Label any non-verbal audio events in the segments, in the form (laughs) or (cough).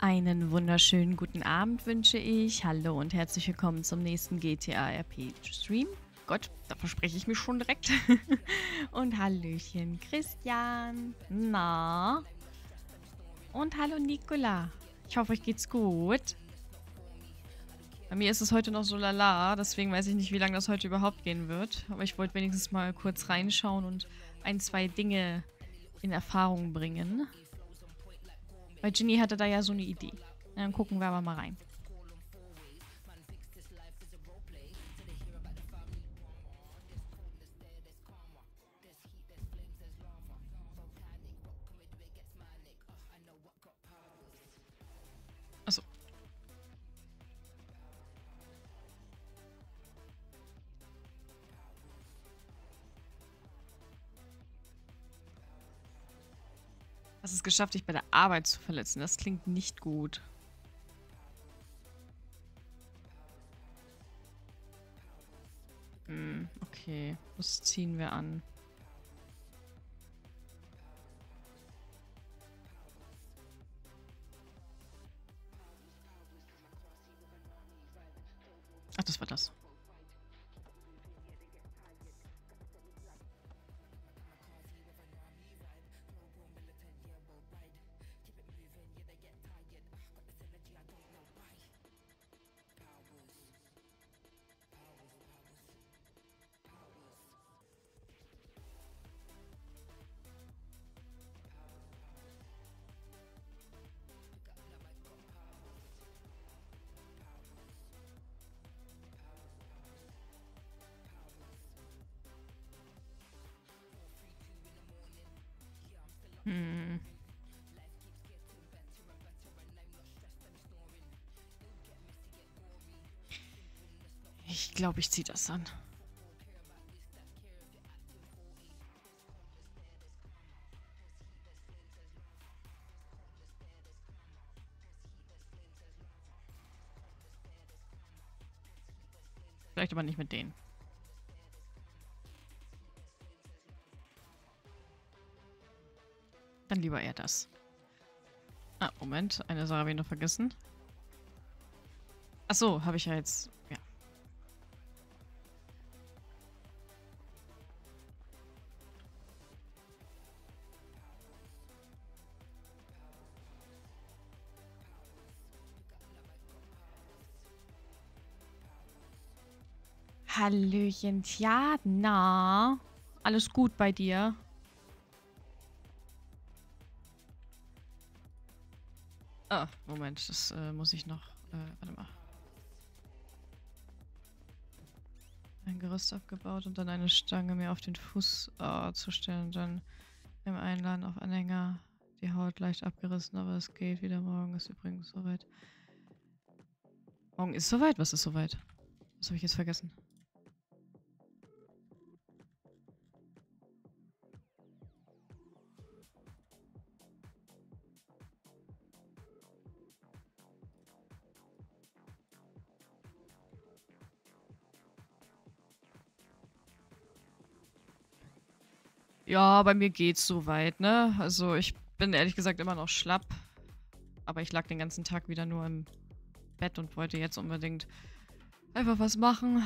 Einen wunderschönen guten Abend wünsche ich. Hallo und herzlich willkommen zum nächsten GTA RP Stream. Gott, da verspreche ich mich schon direkt. (laughs) und Hallöchen, Christian. Na? Und hallo, Nicola. Ich hoffe, euch geht's gut. Bei mir ist es heute noch so lala, deswegen weiß ich nicht, wie lange das heute überhaupt gehen wird. Aber ich wollte wenigstens mal kurz reinschauen und ein, zwei Dinge in Erfahrung bringen. Weil Ginny hatte da ja so eine Idee. Dann gucken wir aber mal rein. Geschafft, dich bei der Arbeit zu verletzen. Das klingt nicht gut. Hm, okay. Was ziehen wir an? Glaube, ich ziehe das an. Vielleicht aber nicht mit denen. Dann lieber eher das. Ah, Moment. Eine Sache habe ich noch vergessen. Ach so, habe ich ja jetzt... Hallöchen, ja, na. Alles gut bei dir? Ah, Moment, das äh, muss ich noch. Äh, warte mal. Ein Gerüst abgebaut und dann eine Stange mir auf den Fuß äh, zu stellen dann im Einladen auf Anhänger. Die Haut leicht abgerissen, aber es geht wieder. Morgen ist übrigens soweit. Morgen ist soweit? Was ist soweit? Was habe ich jetzt vergessen? Ja, bei mir geht's soweit, ne? Also ich bin ehrlich gesagt immer noch schlapp. Aber ich lag den ganzen Tag wieder nur im Bett und wollte jetzt unbedingt einfach was machen.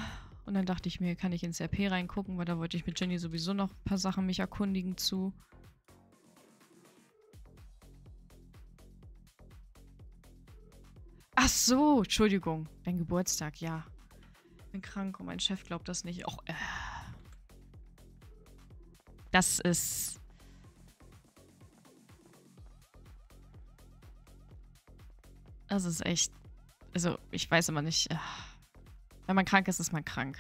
Und dann dachte ich mir, kann ich ins RP reingucken, weil da wollte ich mit Jenny sowieso noch ein paar Sachen mich erkundigen zu. Ach so, Entschuldigung. Dein Geburtstag, ja. Bin krank und mein Chef glaubt das nicht. Och, äh. Das ist... Das ist echt... Also, ich weiß immer nicht... Äh, wenn man krank ist, ist man krank.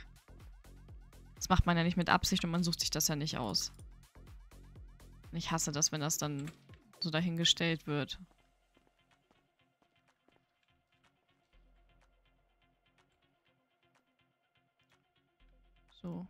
Das macht man ja nicht mit Absicht und man sucht sich das ja nicht aus. Und ich hasse das, wenn das dann so dahingestellt wird. So.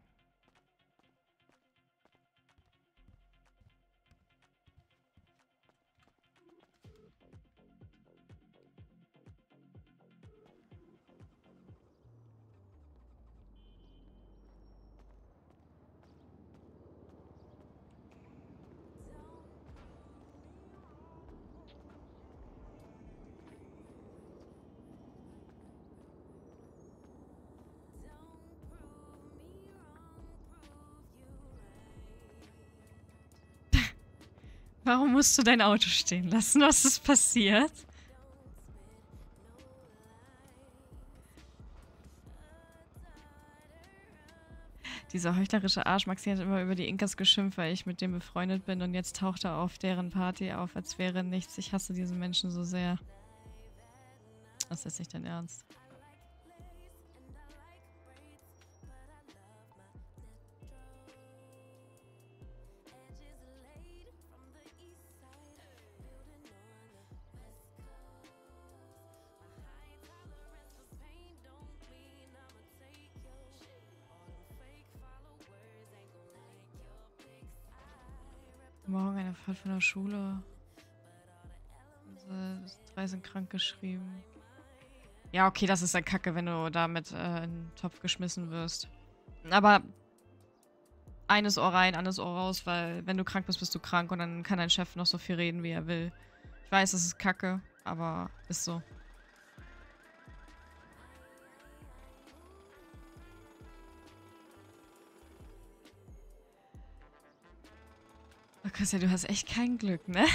Warum musst du dein Auto stehen lassen? Was ist passiert? Dieser heuchlerische Arsch Maxi hat immer über die Inkas geschimpft, weil ich mit dem befreundet bin und jetzt taucht er auf deren Party auf, als wäre nichts. Ich hasse diesen Menschen so sehr. Das ist nicht dein Ernst. Von der Schule. Also, drei sind krank geschrieben. Ja, okay, das ist ein Kacke, wenn du damit äh, in den Topf geschmissen wirst. Aber eines Ohr rein, anderes Ohr raus, weil wenn du krank bist, bist du krank und dann kann dein Chef noch so viel reden, wie er will. Ich weiß, das ist Kacke, aber ist so. Christian, du hast echt kein Glück, ne?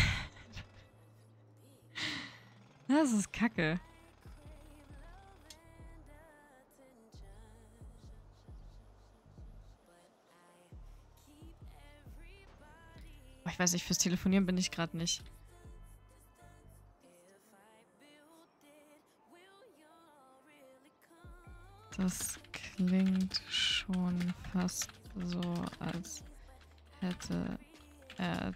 Das ist Kacke. Ich weiß nicht, fürs Telefonieren bin ich gerade nicht. Das klingt schon fast so, als hätte er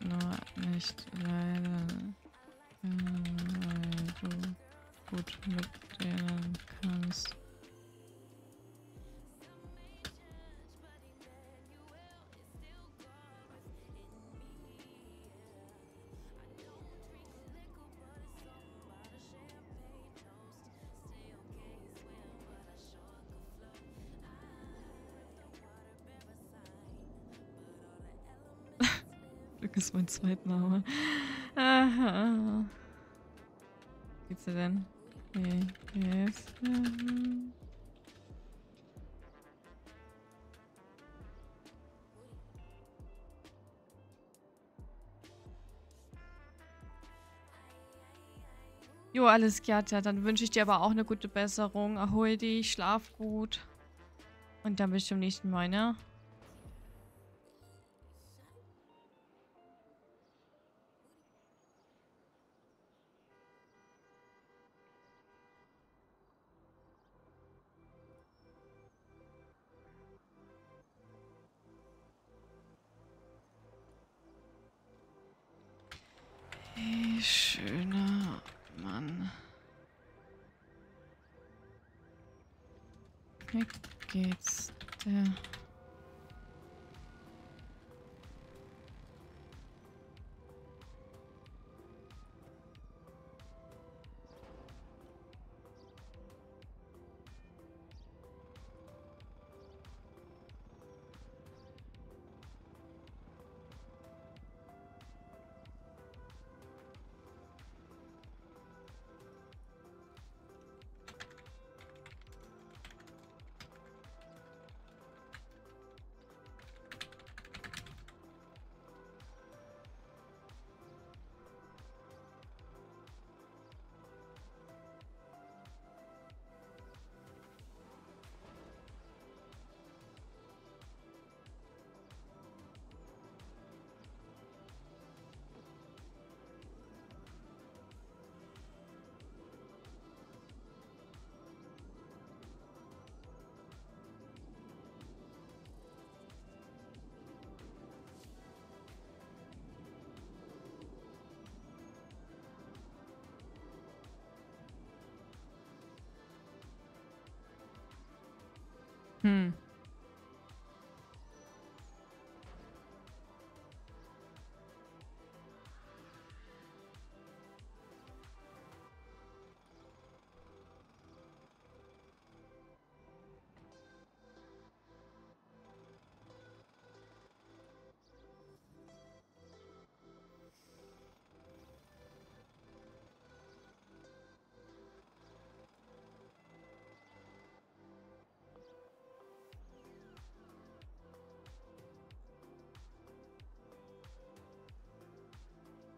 nur nicht leider, weil du gut mit denen kannst. Ist mein Zweitname. Aha. Geht's dir denn? Wie geht's dir? Jo, alles klar, dann wünsche ich dir aber auch eine gute Besserung. Erhol dich, schlaf gut. Und dann bis zum nächsten Mal, ne?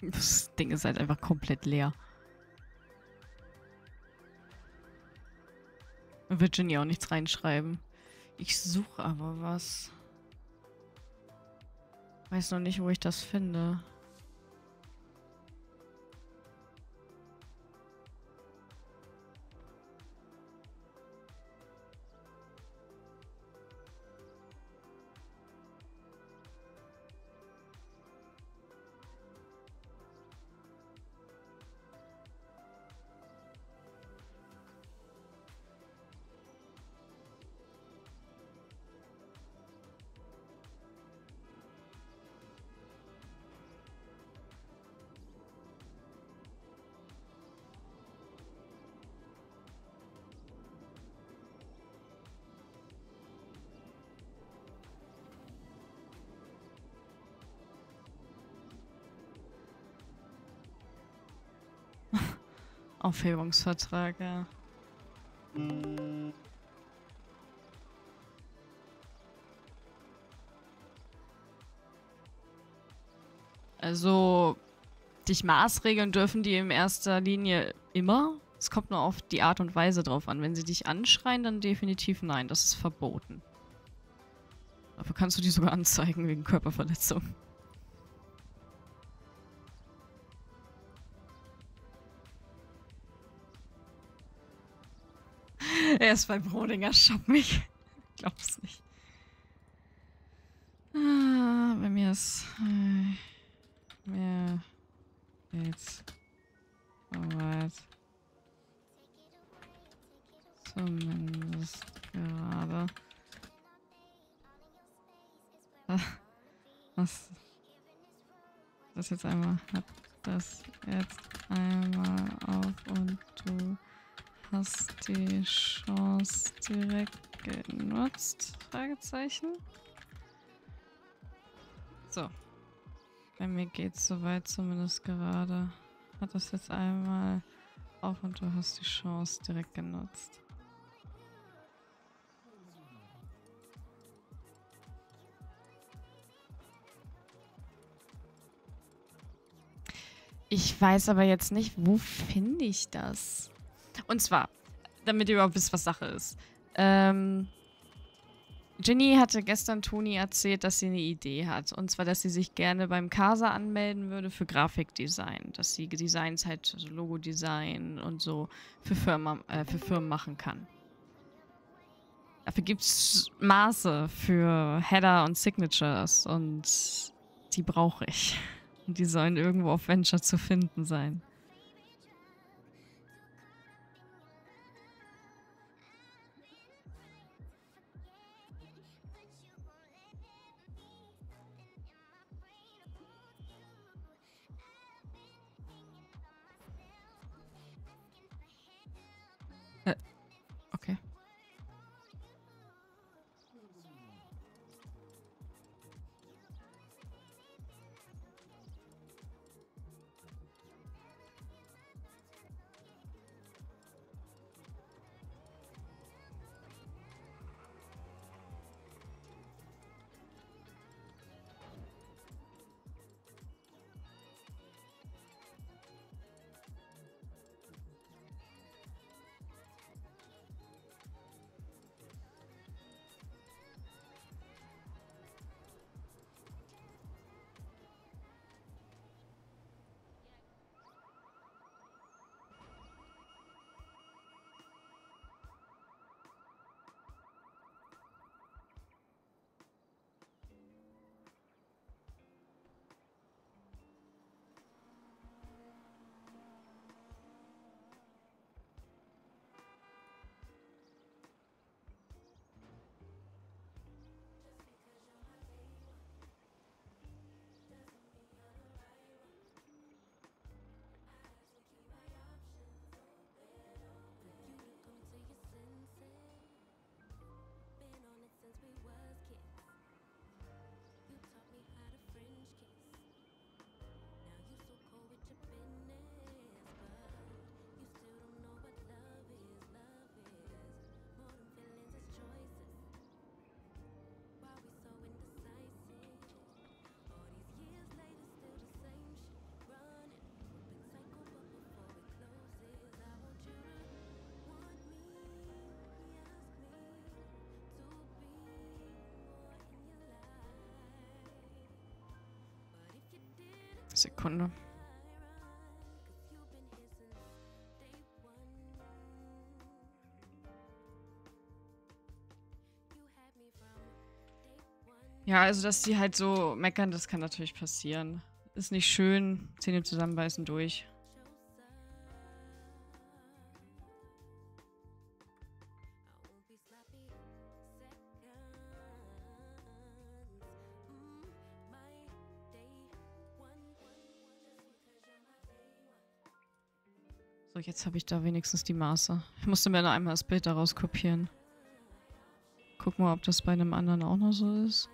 Das Ding ist halt einfach komplett leer. Virginia auch nichts reinschreiben. Ich suche aber was. Weiß noch nicht, wo ich das finde. Aufhebungsvertrag, ja. Also, dich maßregeln dürfen die in erster Linie immer. Es kommt nur auf die Art und Weise drauf an. Wenn sie dich anschreien, dann definitiv nein. Das ist verboten. Dafür kannst du die sogar anzeigen wegen Körperverletzung. (laughs) Er ist bei Brodinger Shop mich. (laughs) Glaub's nicht. Ah, bei mir ist äh, mehr jetzt soweit. Zumindest gerade. Ah, was das jetzt einmal hat das jetzt einmal auf und du hast die Chance direkt genutzt? Fragezeichen. So. Bei mir geht's soweit zumindest gerade. Hat das jetzt einmal auf und du hast die Chance direkt genutzt. Ich weiß aber jetzt nicht, wo finde ich das? Und zwar, damit ihr überhaupt wisst, was Sache ist. Ähm, Ginny hatte gestern Toni erzählt, dass sie eine Idee hat. Und zwar, dass sie sich gerne beim Casa anmelden würde für Grafikdesign. Dass sie Designs halt, also Logo-Design und so für, Firma, äh, für Firmen machen kann. Dafür gibt es Maße für Header und Signatures und die brauche ich. Und (laughs) die sollen irgendwo auf Venture zu finden sein. Sekunde. Ja, also dass die halt so meckern, das kann natürlich passieren. Ist nicht schön. Zähne zusammenbeißen durch. Jetzt habe ich da wenigstens die Maße. Ich musste mir noch einmal das Bild daraus kopieren. Guck mal, ob das bei einem anderen auch noch so ist.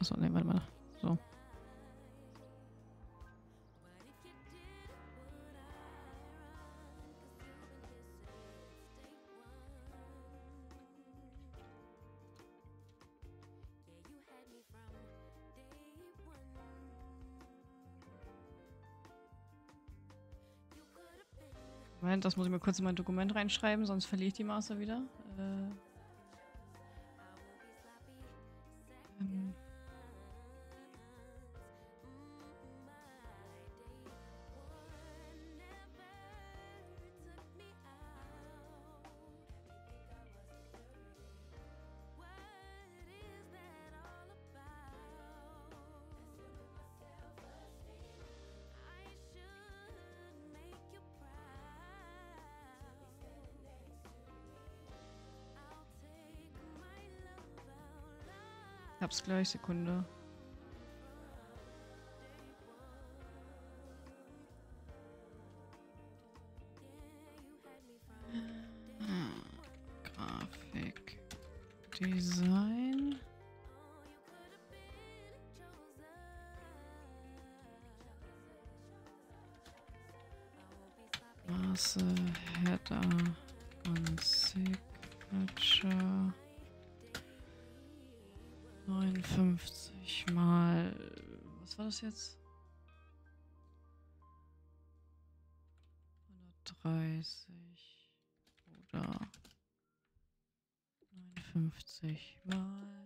Achso, ne, warte mal. Moment, das muss ich mir kurz in mein Dokument reinschreiben, sonst verliere ich die Maße wieder. Hab's gleich, Sekunde. Grafik. Design. Maße, Header und Signature. 59 mal. Was war das jetzt? 130 oder 59 mal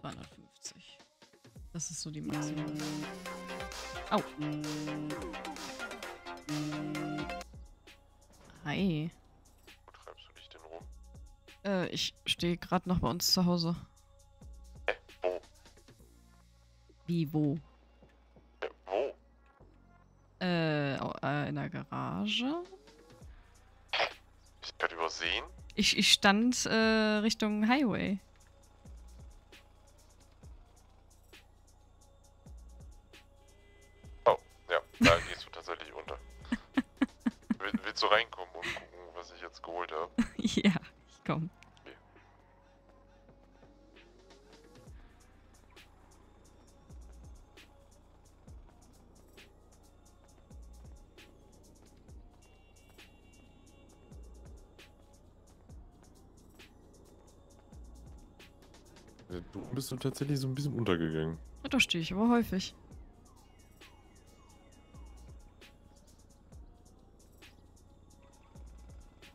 250. Das ist so die Maximum. Au. Hi. Ich stehe gerade noch bei uns zu Hause. Hä? Wo? Wie, wo? Wo? Äh, au- äh, in der Garage. Ich gerade übersehen? Ich, ich stand äh, Richtung Highway. Du tatsächlich so ein bisschen untergegangen. Ja, da stehe ich aber häufig.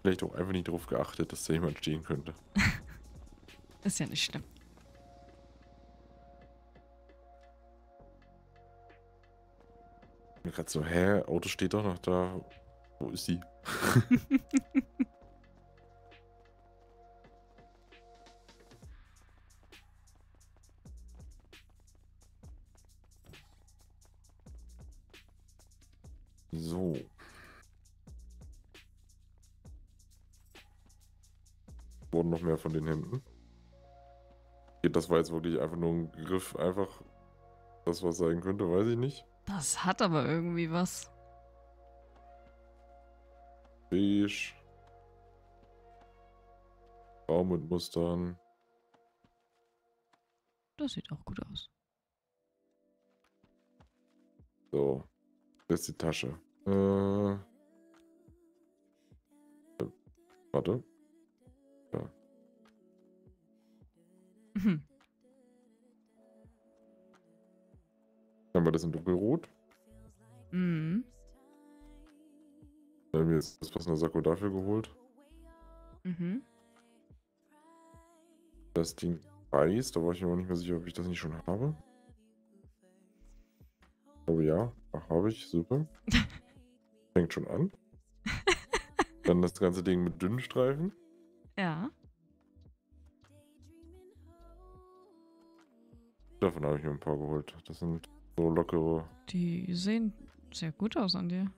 Vielleicht auch einfach nicht darauf geachtet, dass da jemand stehen könnte. (laughs) Ist ja nicht schlimm. Mir gerade so, hä, Auto steht doch noch da. Wo ist sie? (laughs) (laughs) Wurden noch mehr von den Händen. Okay, Das war jetzt wirklich einfach nur ein Griff, einfach das, was sein könnte, weiß ich nicht. Das hat aber irgendwie was. Beige. Raum mit Mustern. Das sieht auch gut aus. So. Das ist die Tasche. Äh. äh, Warte. Mhm. Haben wir das in dunkelrot? Mhm. Dann haben wir jetzt das passende Sakko dafür geholt. Mhm. Das Ding weiß, da war ich mir auch nicht mehr sicher, ob ich das nicht schon habe. Aber ja, ach, habe ich, super. (laughs) Fängt schon an. Dann das ganze Ding mit dünnen Streifen. Ja. Davon habe ich mir ein paar geholt. Das sind so lockere. Die sehen sehr gut aus an dir.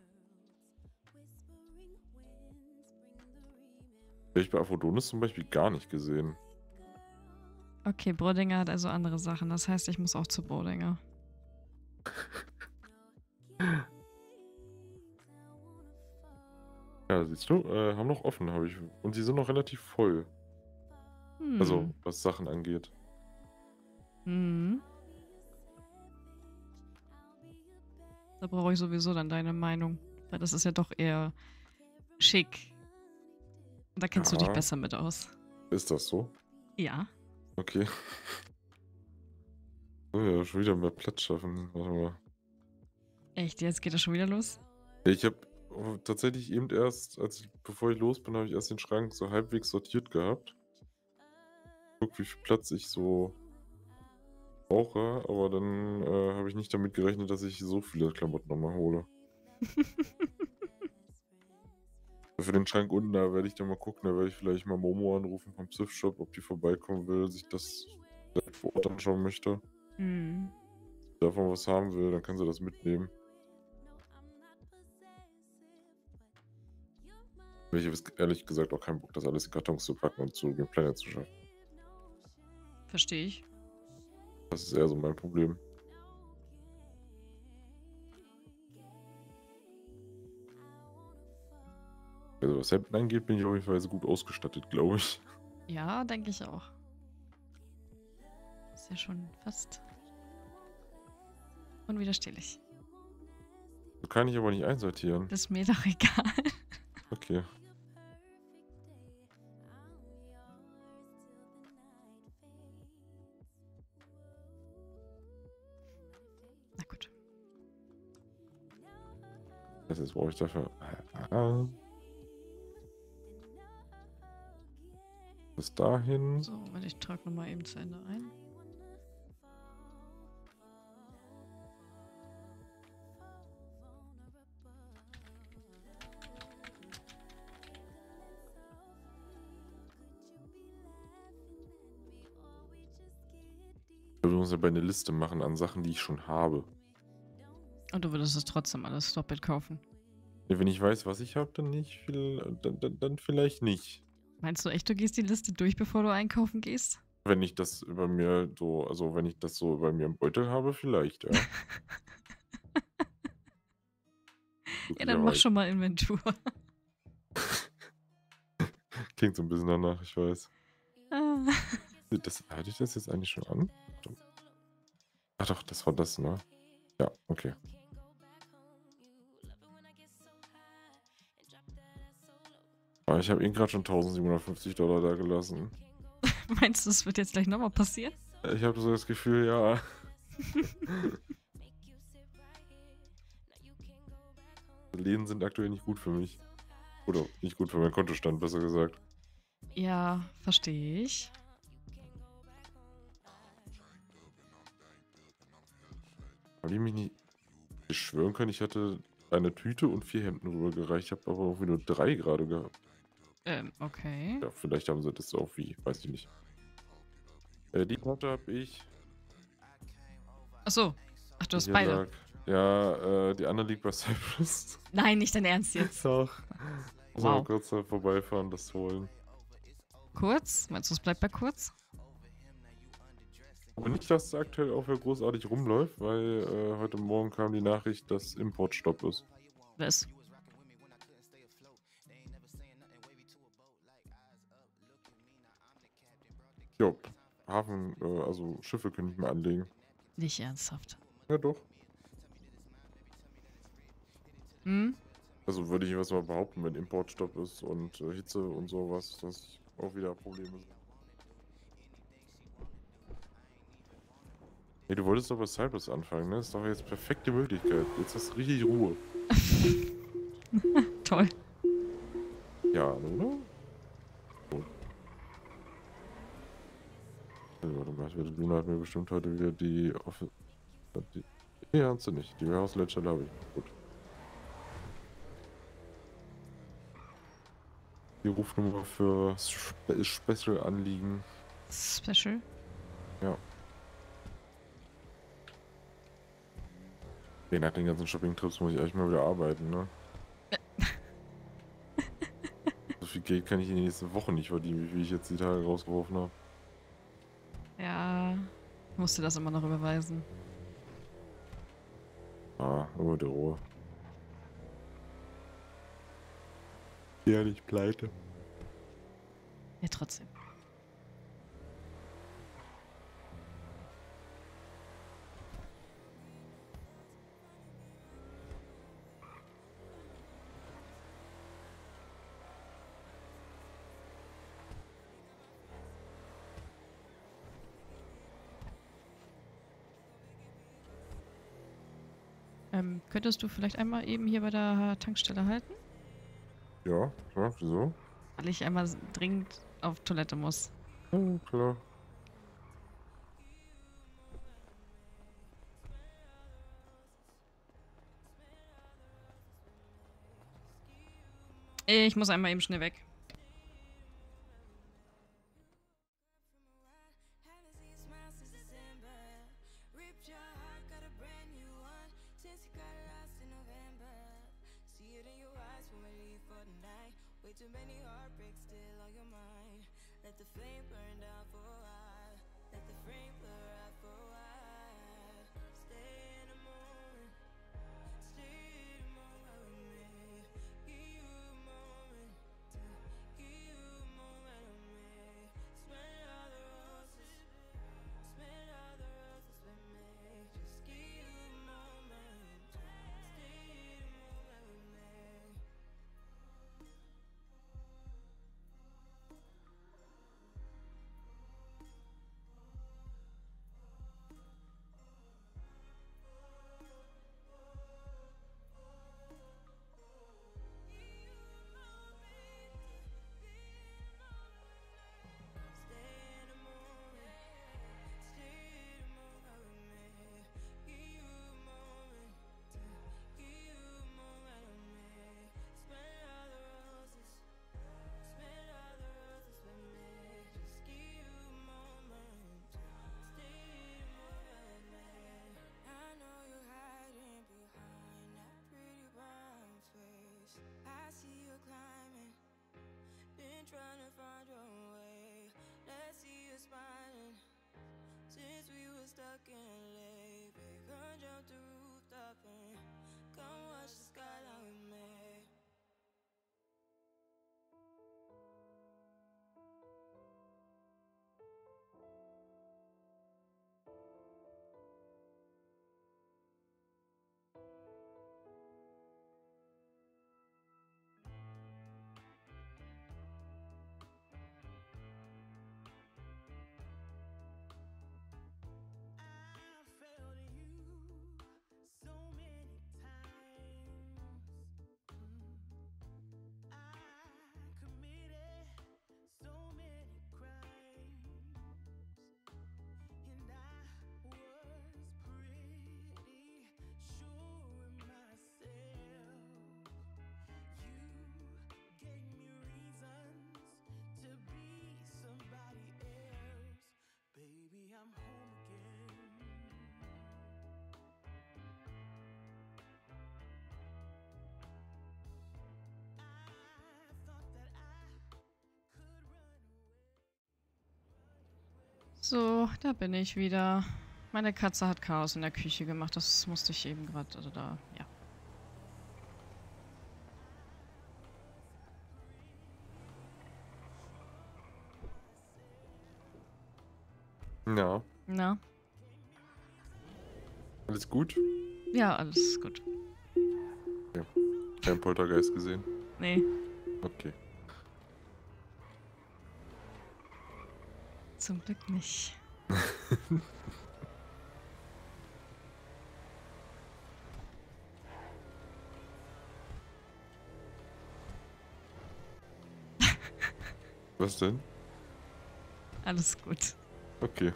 Hätte ich bei Aphodonis zum Beispiel gar nicht gesehen. Okay, Brodinger hat also andere Sachen. Das heißt, ich muss auch zu Brodinger. (laughs) Ja, siehst du, äh, haben noch offen, habe ich. Und sie sind noch relativ voll. Hm. Also, was Sachen angeht. Mhm. Da brauche ich sowieso dann deine Meinung. Weil das ist ja doch eher schick. Da kennst du dich Ja. besser mit aus. Ist das so? Ja. Okay. (laughs) Oh ja, schon wieder mehr Platz schaffen. Warte mal. Echt, jetzt geht das schon wieder los? Ich habe tatsächlich eben erst, als ich, bevor ich los bin, habe ich erst den Schrank so halbwegs sortiert gehabt. Guck, wie viel Platz ich so brauche, aber dann äh, habe ich nicht damit gerechnet, dass ich so viele Klamotten nochmal hole. (laughs) Für den Schrank unten, da werde ich dann mal gucken, da werde ich vielleicht mal Momo anrufen vom Thrift Shop, ob die vorbeikommen will, sich das vielleicht vor Ort anschauen möchte. Hm. davon was haben will, dann kann sie das mitnehmen. Ich habe ehrlich gesagt auch keinen Bock, das alles in Kartons zu packen und zu Game Planet zu schaffen. Verstehe ich. Das ist eher so mein Problem. Also was Hemden angeht, bin ich auf jeden Fall so gut ausgestattet, glaube ich. Ja, denke ich auch. Ist ja schon fast unwiderstehlich. Das kann ich aber nicht einsortieren. Das ist mir doch (laughs) egal. Okay. Das ist, brauche ich dafür. Bis dahin. So, warte, ich trage nochmal eben zu Ende ein. Wir müssen aber eine Liste machen an Sachen, die ich schon habe. Und du würdest es trotzdem alles doppelt kaufen. Ja, Wenn ich weiß, was ich habe, dann nicht viel, dann, dann, dann vielleicht nicht. Meinst du echt, du gehst die Liste durch, bevor du einkaufen gehst? Wenn ich das über mir so, also wenn ich das so über mir im Beutel habe, vielleicht, ja. (laughs) Ja, dann mach schon mal Inventur. (laughs) Klingt so ein bisschen danach, ich weiß. Ah. Das, hatte ich das jetzt eigentlich schon an? Ach doch, das war das, ne? Ja, okay. Aber ich habe ihn gerade schon 1750 Dollar da gelassen. (laughs) Meinst du, das wird jetzt gleich nochmal passieren? Ich habe so das Gefühl, ja. (laughs) Läden sind aktuell nicht gut für mich. Oder nicht gut für meinen Kontostand, besser gesagt. Ja, verstehe ich. Habe ich mich nicht beschwören können, ich hatte eine Tüte und vier Hemden rübergereicht. Ich habe aber irgendwie nur drei gerade gehabt. Ähm, okay. Ja, vielleicht haben sie das auch wie, weiß ich nicht. Äh, die Karte habe ich. Achso. Ach, du hast beide. lag- Ja, äh, die andere liegt bei (laughs) Cypress. Nein, nicht dein Ernst jetzt. Auch. Muss mal Wow. kurz da vorbeifahren, das holen. Kurz? Meinst du, es bleibt bei kurz? Aber nicht, dass es aktuell auch wieder großartig rumläuft, weil äh, heute Morgen kam die Nachricht, dass Importstopp ist. Was? Jo, Hafen, äh, also Schiffe können nicht mehr anlegen. Nicht ernsthaft. Ja, doch. Hm? Also würde ich was mal behaupten, wenn Importstopp ist und äh, Hitze und sowas, dass auch wieder Probleme sind. Hey, du wolltest doch bei Cypress anfangen, ne? Ist doch jetzt perfekte Möglichkeit. Jetzt hast du richtig Ruhe. (laughs) Toll. Ja, oder? Gut. Also, warte mal, ich werde Luna hat mir bestimmt heute wieder die Office. Die, nee, hast du nicht. Die Warehouse Ledger habe ich. Gut. Die Rufnummer für Spe Special-Anliegen. Special. Ja. Nee, nach den ganzen Shopping-Trips muss ich eigentlich mal wieder arbeiten, ne? (laughs) so viel Geld kann ich in den nächsten Wochen nicht verdienen, wie ich jetzt die Tage rausgeworfen habe. Musste das immer noch überweisen. Ah, nur mit der Ruhe. Ja, nicht pleite. Ja, trotzdem. Könntest du vielleicht einmal eben hier bei der Tankstelle halten? Ja, klar, wieso? Weil ich einmal dringend auf Toilette muss. Ja, klar. Ich muss einmal eben schnell weg. So, da bin ich wieder. Meine Katze hat Chaos in der Küche gemacht. Das musste ich eben gerade, also da, ja. Ja. Na? Alles gut? Ja, alles gut. Ja. Kein Poltergeist gesehen? Nee. Okay. zum Glück nicht. Was denn? Alles gut. Okay.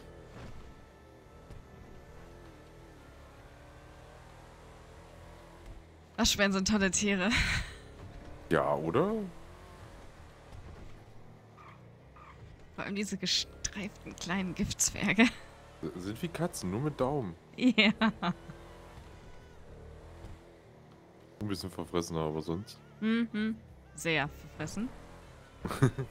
Waschbären sind tolle Tiere. Ja, oder? Vor allem diese Gestalt gestreiften kleinen Giftzwerge. Sind wie Katzen, nur mit Daumen. Ja. Ein bisschen verfressen, aber sonst. Mhm. Sehr verfressen. (laughs)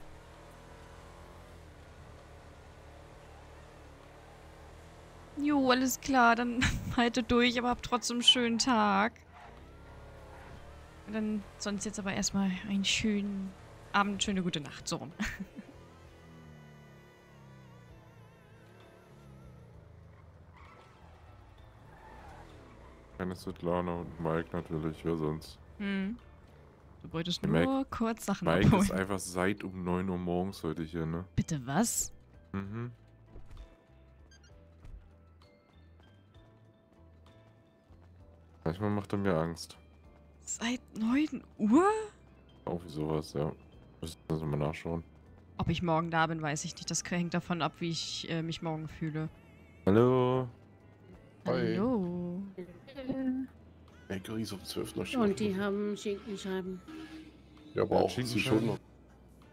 Jo, alles klar, dann (laughs) halte durch, aber hab trotzdem einen schönen Tag. Dann sonst jetzt aber erstmal einen schönen Abend, schöne gute Nacht. So rum. (laughs) Keine Svetlana und Mike natürlich, wer sonst. Hm. Du wolltest Mike- nur kurz Sachen Mike ist abholen. einfach seit um 9 Uhr morgens heute hier, ne? Bitte was? Mhm. Manchmal macht er mir Angst. Seit 9 Uhr? Auch wie sowas, ja. Müssen wir mal nachschauen. Ob ich morgen da bin, weiß ich nicht. Das hängt davon ab, wie ich äh, mich morgen fühle. Hallo. Hi. Hallo. Ist um 12 noch Und die haben Schinkenscheiben. Ja, aber Ja, auch Schinkenscheiben.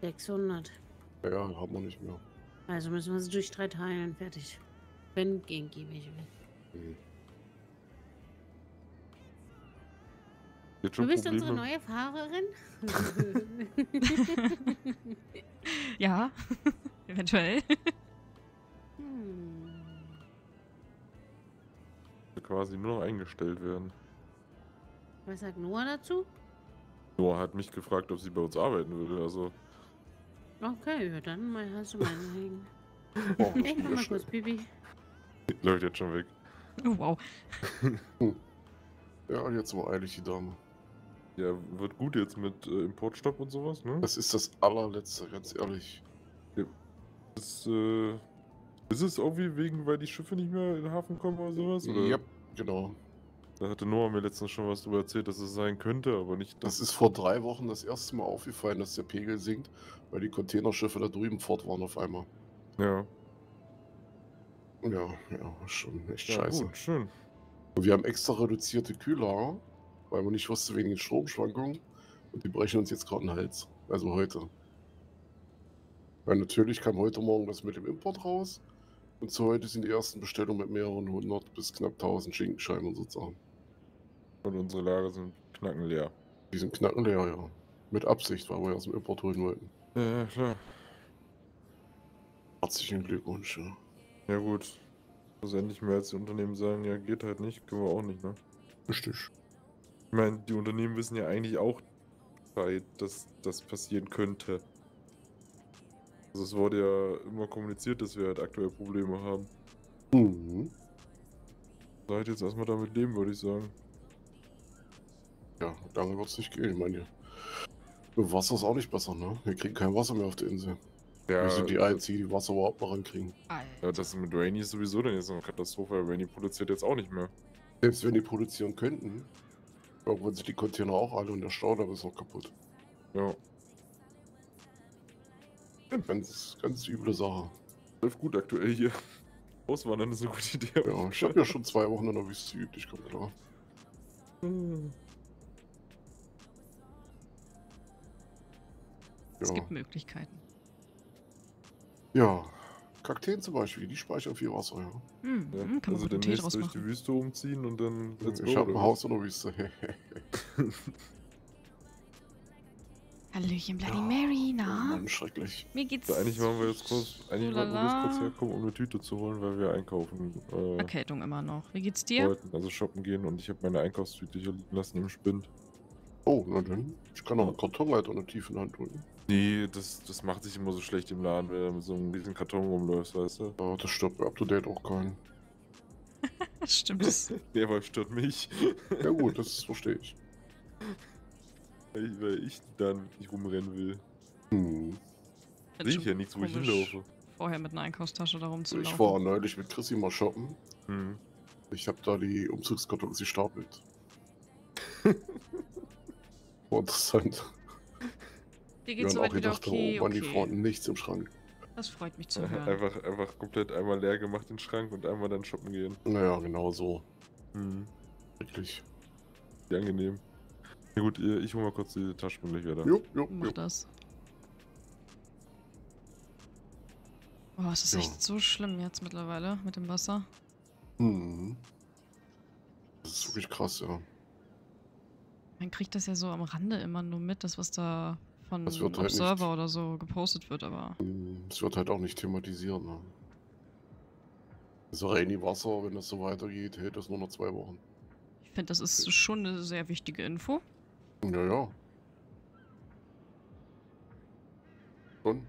600. 600. Ja, haben wir nicht mehr. Also müssen wir sie durch drei teilen. Fertig. Wenn Genki welche will. Mhm. Jetzt Du bist unsere Probleme? neue Fahrerin? (laughs) (laughs) Ja, (laughs) eventuell. hm. Quasi nur noch eingestellt werden. Was sagt Noah dazu? Noah hat mich gefragt, ob sie bei uns arbeiten würde. Also, Okay, ja, dann mal hast du meinen (laughs) hängen. Oh, Ich mach ja mal schnell. kurz Pipi. läuft jetzt schon weg. Oh, wow. (laughs) Ja, jetzt war eilig die Dame. Ja, wird gut jetzt mit äh, Importstopp und sowas, ne? Das ist das allerletzte, ganz ehrlich. Das, äh, ist es irgendwie wegen, weil die Schiffe nicht mehr in den Hafen kommen oder sowas? Oder? Ja, genau. Da hatte Noah mir letztens schon was drüber erzählt, dass es sein könnte, aber nicht. Das ist vor drei Wochen das erste Mal aufgefallen, dass der Pegel sinkt, weil die Containerschiffe da drüben fort waren auf einmal. Ja, Ja, ja, schon echt ja scheiße. gut, schön. Und wir haben extra reduzierte Kühllager, weil man nicht wusste wegen den Stromschwankungen. Und die brechen uns jetzt gerade den Hals. Also heute. Weil natürlich kam heute Morgen das mit dem Import raus. Und zu heute sind die ersten Bestellungen mit mehreren hundert bis knapp tausend Schinkenscheiben und so Sachen. Und unsere Lager sind knackenleer. Die sind knackenleer, ja. Mit Absicht, weil wir aus dem Import holen wollten. Ja, klar. Herzlichen Glückwunsch, ja. Ja, gut. Also endlich mehr als die Unternehmen sagen, ja, geht halt nicht, können wir auch nicht, ne? Richtig. Ich meine, die Unternehmen wissen ja eigentlich auch dass das passieren könnte. Also es wurde ja immer kommuniziert, dass wir halt aktuell Probleme haben. Mhm. Seid jetzt erstmal damit leben, würde ich sagen. Ja, lange wird es nicht gehen. Ich meine, Wasser ist auch nicht besser, ne? Wir kriegen kein Wasser mehr auf der Insel. Ja, wir sind die Einzigen, die Wasser überhaupt noch rankriegen. ja, das mit Rainy ist sowieso dann jetzt noch eine Katastrophe, weil Rainy produziert jetzt auch nicht mehr. Selbst wenn die produzieren könnten, irgendwann sind die Container auch alle und der Staudamm ist auch kaputt. Ja, Ganz, ganz üble Sache. läuft gut aktuell hier. Auswandern ist eine gute Idee. Ja, ich habe ja schon zwei Wochen in der Wüste geübt, ich komme klar. Hm. Es Ja. gibt Möglichkeiten. ja, Kakteen zum Beispiel, die speichern viel Wasser, ja. Hm, Ja, hm, kann man also guten Tee draus durch die. Wüste umziehen und dann let's ich habe ein oder Haus in der Wüste. (laughs) Hallöchen, Bloody Ja, Mary, Oh na? Mann, schrecklich. Mir geht's. was? Eigentlich waren wir jetzt kurz, eigentlich wollten wir kurz herkommen, um eine Tüte zu holen, weil wir einkaufen äh, Erkältung immer noch. Wie geht's dir? wollten, also shoppen gehen und ich habe meine Einkaufstüte hier liegen lassen im Spind. Oh, na dann. Ich kann noch einen Kartonalternativ in der Hand drücken. Nee, das, das macht sich immer so schlecht im Laden, wenn du mit so einem riesen Karton rumläufst, weißt du? Ja, das stört mir up to date auch keinen. (laughs) Stimmt. Das (laughs) Der Wolf stört mich, Ja gut, das verstehe ich. weil ich, weil ich da nicht rumrennen will. Hm. Sehe ich ja nichts, wo ich hinlaufe. Vorher mit einer Einkaufstasche da rumzulaufen. Ich war neulich mit Chrissy mal shoppen. Hm. Ich habe da die Umzugskartons gestapelt. War (laughs) interessant. Dir Wir geht's haben soweit auch wieder gedacht, okay, oh Mann, die okay. Fronten nichts im Schrank. Das freut mich zu hören. Einfach, einfach komplett einmal leer gemacht den Schrank und einmal dann shoppen gehen. Naja, genau so. Mhm. Wirklich. Wie angenehm. Na gut, ich hole mal kurz die Taschen gleich wieder. Jo, jo, Mach jo. das. Oh, es ist Ja. echt so schlimm jetzt mittlerweile mit dem Wasser. Mhm. Das ist wirklich krass, ja. Man kriegt das ja so am Rande immer nur mit, das was da von Das wird halt Observer nicht- oder so gepostet wird, aber Mhm. Es wird halt auch nicht thematisiert, ne? Also Rainy Wasser, wenn das so weitergeht, hält das nur noch zwei Wochen. ich finde, das ist schon eine sehr wichtige Info. Ja, ja. Schon.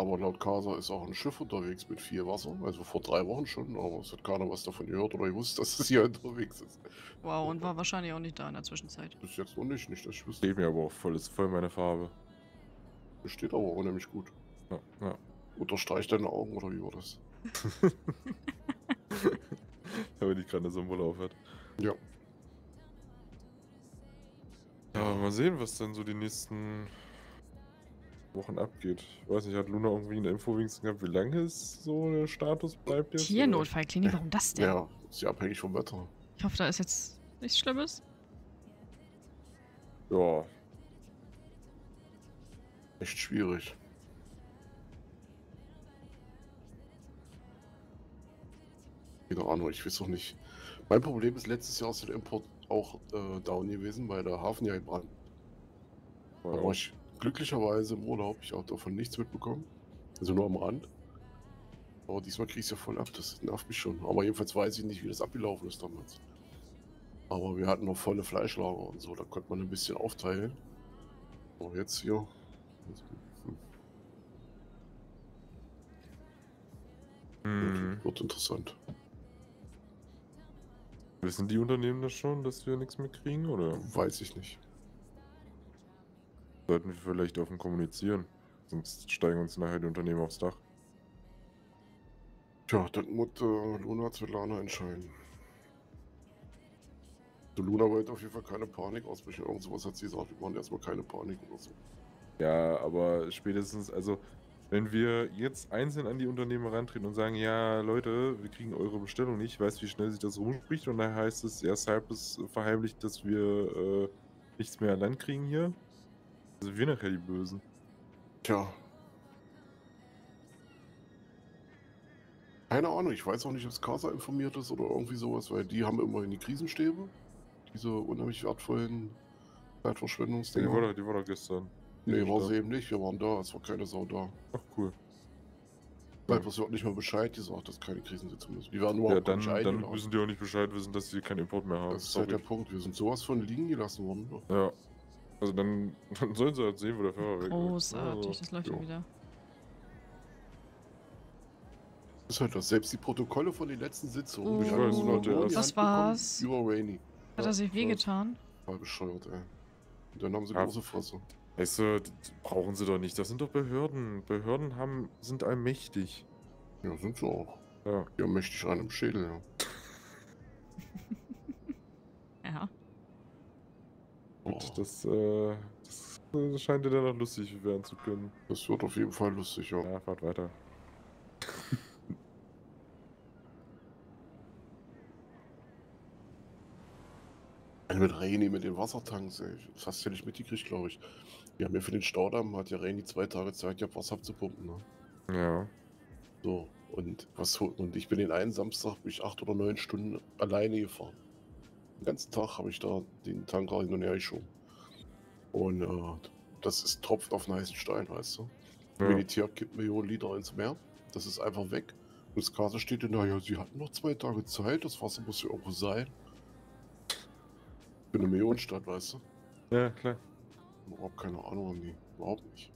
Aber laut Casa ist auch ein Schiff unterwegs mit viel Wasser. Also vor drei Wochen schon, aber es hat keiner was davon gehört oder gewusst, (laughs) dass es hier unterwegs ist. Wow, und war wahrscheinlich auch nicht da in der Zwischenzeit. Bis jetzt noch nicht, nicht, dass ich wüsste. Steht mir aber auch voll, ist voll meine Farbe. Das steht aber unheimlich gut. Ja, ja. Unterstreicht deine Augen oder wie war das? (laughs) Aber die gerade eine Symbol auf hat. Ja. Ja, mal sehen, was dann so die nächsten Wochen abgeht. Ich weiß nicht, hat Luna irgendwie eine Info wenigstens gehabt, wie lange es so der Status bleibt jetzt? Tiernotfallklinik, warum das (laughs) denn? Ja, ist ja abhängig vom Wetter. Ich hoffe, da ist jetzt nichts Schlimmes. Ja, Echt schwierig. Keine Ahnung, ich weiß auch nicht. Mein Problem ist, letztes Jahr ist der Import auch äh, down gewesen, weil der Hafen ja gebrannt. Da war war ich glücklicherweise im Urlaub, ich habe davon nichts mitbekommen. Also nur am Rand. Aber diesmal krieg ich ja voll ab, das nervt mich schon. Aber jedenfalls weiß ich nicht, wie das abgelaufen ist damals. Aber wir hatten noch volle Fleischlager und so, da konnte man ein bisschen aufteilen. Aber jetzt hier. hm. Wird, wird interessant. Wissen die Unternehmen das schon, dass wir nichts mehr kriegen, oder Weiß ich nicht. Sollten wir vielleicht offen kommunizieren? Sonst steigen uns nachher die Unternehmen aufs Dach. Tja, dann muss äh, Luna Svetlana entscheiden. So, Luna wollte auf jeden Fall keine Panik ausbrechen. Irgend sowas hat sie gesagt, wir machen erstmal keine Panik oder so. Ja, aber spätestens, also wenn wir jetzt einzeln an die Unternehmen rantreten und sagen, ja, Leute, wir kriegen eure Bestellung nicht, ich weiß, wie schnell sich das rumspricht und dann heißt es, ja, Cypress verheimlicht, dass wir äh, nichts mehr an Land kriegen hier. Also wir nachher die Bösen. Tja. Keine Ahnung, ich weiß auch nicht, ob das Casa informiert ist oder irgendwie sowas, weil die haben immerhin die Krisenstäbe. Diese unheimlich wertvollen Die Zeitverschwendungsdinger. war, doch, die war doch gestern. Die nee, war sie eben nicht, wir waren da, es war keine Sau da. Ach, cool. Cypress hat nicht mal Bescheid gesagt, dass keine Krisensitzung ist. Die werden Ja, überhaupt dann, nicht dann eingeladen. müssen die auch nicht Bescheid wissen, dass sie keinen Import mehr haben. Das ist halt der Punkt. Wir sind sowas von liegen gelassen worden. Ja. Also dann, (laughs) dann sollen sie halt sehen, wo der Fahrer weg ist. Großartig, Also, das läuft ja wieder. Das ist halt das. Selbst die Protokolle von den letzten Sitzungen. Oh, die Ich weiß, nur Leute, die Hand bekommen war's. Über Rainy. Hat er sich wehgetan? Voll bescheuert, ey. Und dann haben sie Ja. große Fresse. Weißt du, brauchen sie doch nicht. Das sind doch Behörden. Behörden haben, sind allmächtig. Ja, sind sie auch. Ja. Ja, mächtig einen im Schädel. Ja. Gut, das, äh, das scheint dir dann noch lustig werden zu können. das wird auf jeden Fall lustig, ja. Ja, fahrt weiter. Also mit Rainy, mit den Wassertanks, ey. Das hast du ja nicht mitgekriegt, glaube ich. Wir haben ja für den Staudamm, hat ja Rainy zwei Tage Zeit gehabt, Wasser abzupumpen, ne? Ja. So, und was und ich bin den einen Samstag bin ich acht oder neun Stunden alleine gefahren. Den ganzen Tag habe ich da den Tanker hin und her geschoben. Und äh, das ist tropft auf einen heißen Stein, weißt du? Ja. Militär kippt Millionen Liter ins Meer. Das ist einfach weg. Und das Karte steht in, naja, sie hatten noch zwei Tage Zeit, das Wasser muss ja irgendwo sein. Für eine Millionenstadt, weißt du? Ja, klar. Überhaupt keine Ahnung haben die. Überhaupt nicht.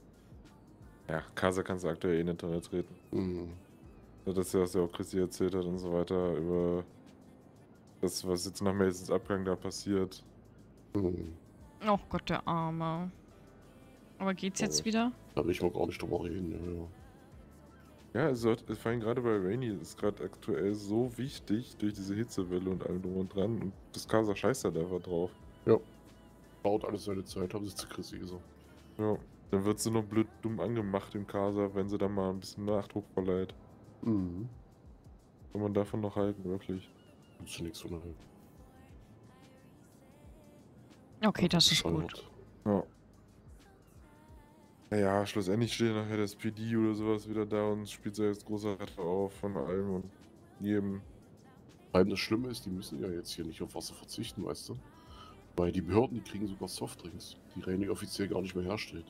Ja, Casa kannst du aktuell eh nicht drin treten. Mhm. Das ist ja, was ja auch Christi erzählt hat und so weiter, über das, was jetzt nach Masons Abgang da passiert. Mhm. Oh Gott, der Arme. Aber geht's jetzt Oh. wieder? Da will ich mal gar nicht drüber reden. Ja, ja. Ja, es hat, vor allem gerade bei Rainy ist gerade aktuell so wichtig durch diese Hitzewelle und allem drum und dran. Und das Casa scheißt halt einfach drauf. Dauert alles seine Zeit, haben sie zu Chrissy gesagt. Ja. Dann wird sie noch blöd dumm angemacht im Casa, wenn sie dann mal ein bisschen Nachdruck verleiht. Mhm. Kann man davon noch halten, wirklich. Ist nichts unterhalten. Okay, das ist gut. Ja. Naja, schlussendlich steht nachher das PD oder sowas wieder da und spielt sich als großer Retter auf von allem und jedem. Vor allem das Schlimme ist, die müssen ja jetzt hier nicht auf Wasser verzichten, weißt du? Weil die Behörden, die kriegen sogar Softdrinks, die Reinig offiziell gar nicht mehr herstellt.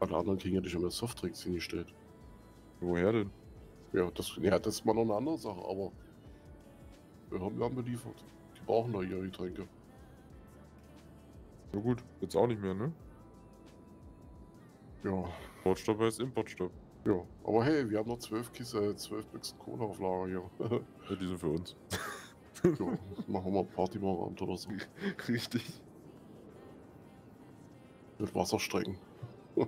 Alle anderen kriegen ja nicht mehr Softdrinks hingestellt. Woher denn? Ja, das, ja, das ist mal noch eine andere Sache, aber wir haben, wir haben beliefert. Die brauchen da ihre Getränke. Na gut, jetzt auch nicht mehr, ne? Ja, Importstopp heißt Importstopp. ja. Aber hey, wir haben noch zwölf Kiste, zwölf Büchsen Cola auf Lager hier. (laughs) Ja, die sind für uns. (laughs) ja, machen wir mal Party morgen Abend oder so. (laughs) Richtig. Mit Wasserstrecken. Ja,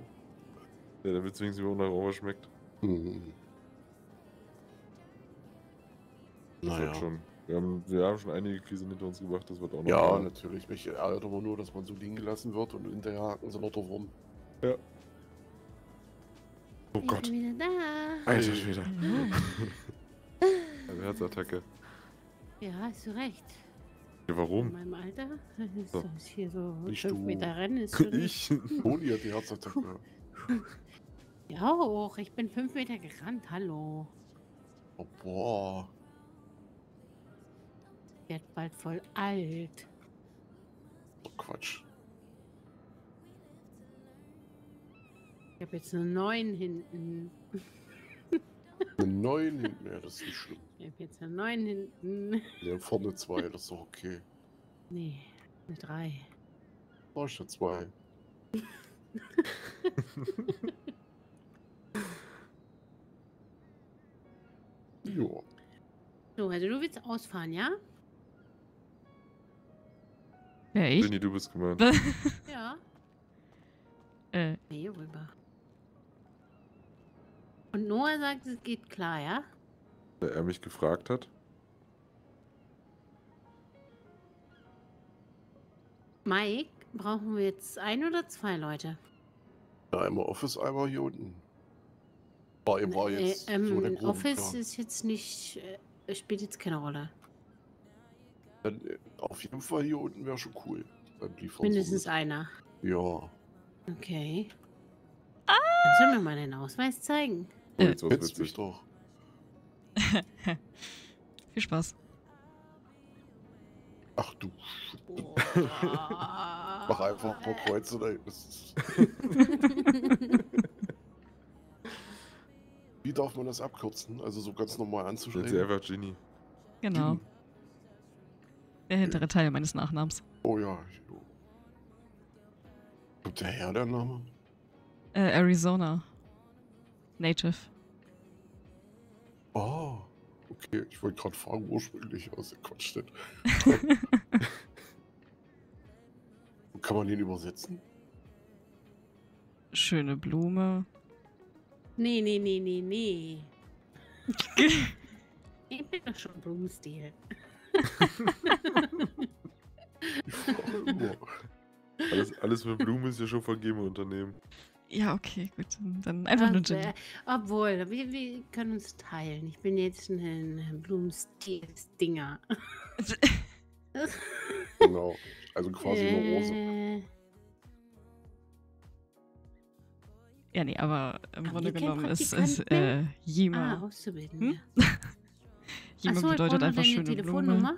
damit es wenigstens immer nach Rauer schmeckt. Hm. Das Naja. schon. Wir haben, wir haben schon einige Krisen hinter uns gebracht, das wird auch noch. Ja, kommen. natürlich. Mich ärgert aber nur, dass man so liegen gelassen wird und hinterher haken sie noch drauf rum. Oh Ich Gott. bin wieder da. Alter Schwede. (laughs) Eine Herzattacke. Ja, hast du recht. Ja, In warum? meinem Alter ist So. das hier so Nicht fünf du. Meter Rennen ist schon Ich? (laughs) Toni hat die Herzattacke. Ja, auch. Ich bin fünf Meter gerannt. Hallo. Oh, boah. Werd bald voll alt. Oh, Quatsch. Ich habe jetzt nur neun hinten. Eine 9 hinten, ja, das ist nicht schlimm. Ich habe jetzt nur neun hinten. Ja, vorne zwei, das ist doch okay. Nee, eine drei. Da ist ja zwei. (laughs) Ja. So, also du willst ausfahren, ja? Wer ich? Jenny, du bist gemeint. (laughs) Ja. äh, Nee, rüber. Und Noah sagt, es geht klar, ja? Da er mich gefragt hat. Mike, brauchen wir jetzt ein oder zwei Leute? Ja, einmal Office, einmal hier unten. War, war jetzt äh, ähm, so der Grund, Office ja. ist jetzt nicht, äh, spielt jetzt keine Rolle. Dann, äh, auf jeden Fall hier unten wäre schon cool. Mindestens einer. Ja. Oh, Okay. Kannst du mir mal den Ausweis zeigen? Oh, Äh, jetzt Kennst mich witzig. doch. (laughs) viel Spaß. Ach du, mach (laughs) Mach einfach ein paar Kreuze da. (laughs) Wie darf man das abkürzen? Also so ganz normal sie anzuschreiben? einfach Ginny. Genau. Der hintere Teil meines Nachnamens. Oh ja. Kommt der her, der Name? Äh, Arizona. Native. Oh, okay. Ich wollte gerade fragen, ursprünglich, was der Quatsch (laughs) denn? Kann man den übersetzen? Schöne Blume. Nee, nee, nee, nee, nee. (laughs) Ich bin doch schon Blumenstil. Alles, alles mit Blumen ist ja schon vergeben Unternehmen. Ja, okay, gut. Dann einfach nur Gin. äh, obwohl, wir, wir können uns teilen. Ich bin jetzt ein, Blumenstil-Dinger. (laughs) Genau. Also quasi eine Rose. Äh, Ja, nee, aber im Haben Grunde genommen ist es äh, ah, Jima. Auszubildende. Hm? Jima (laughs) Achso, ich bedeutet einfach schöne Telefonnummer.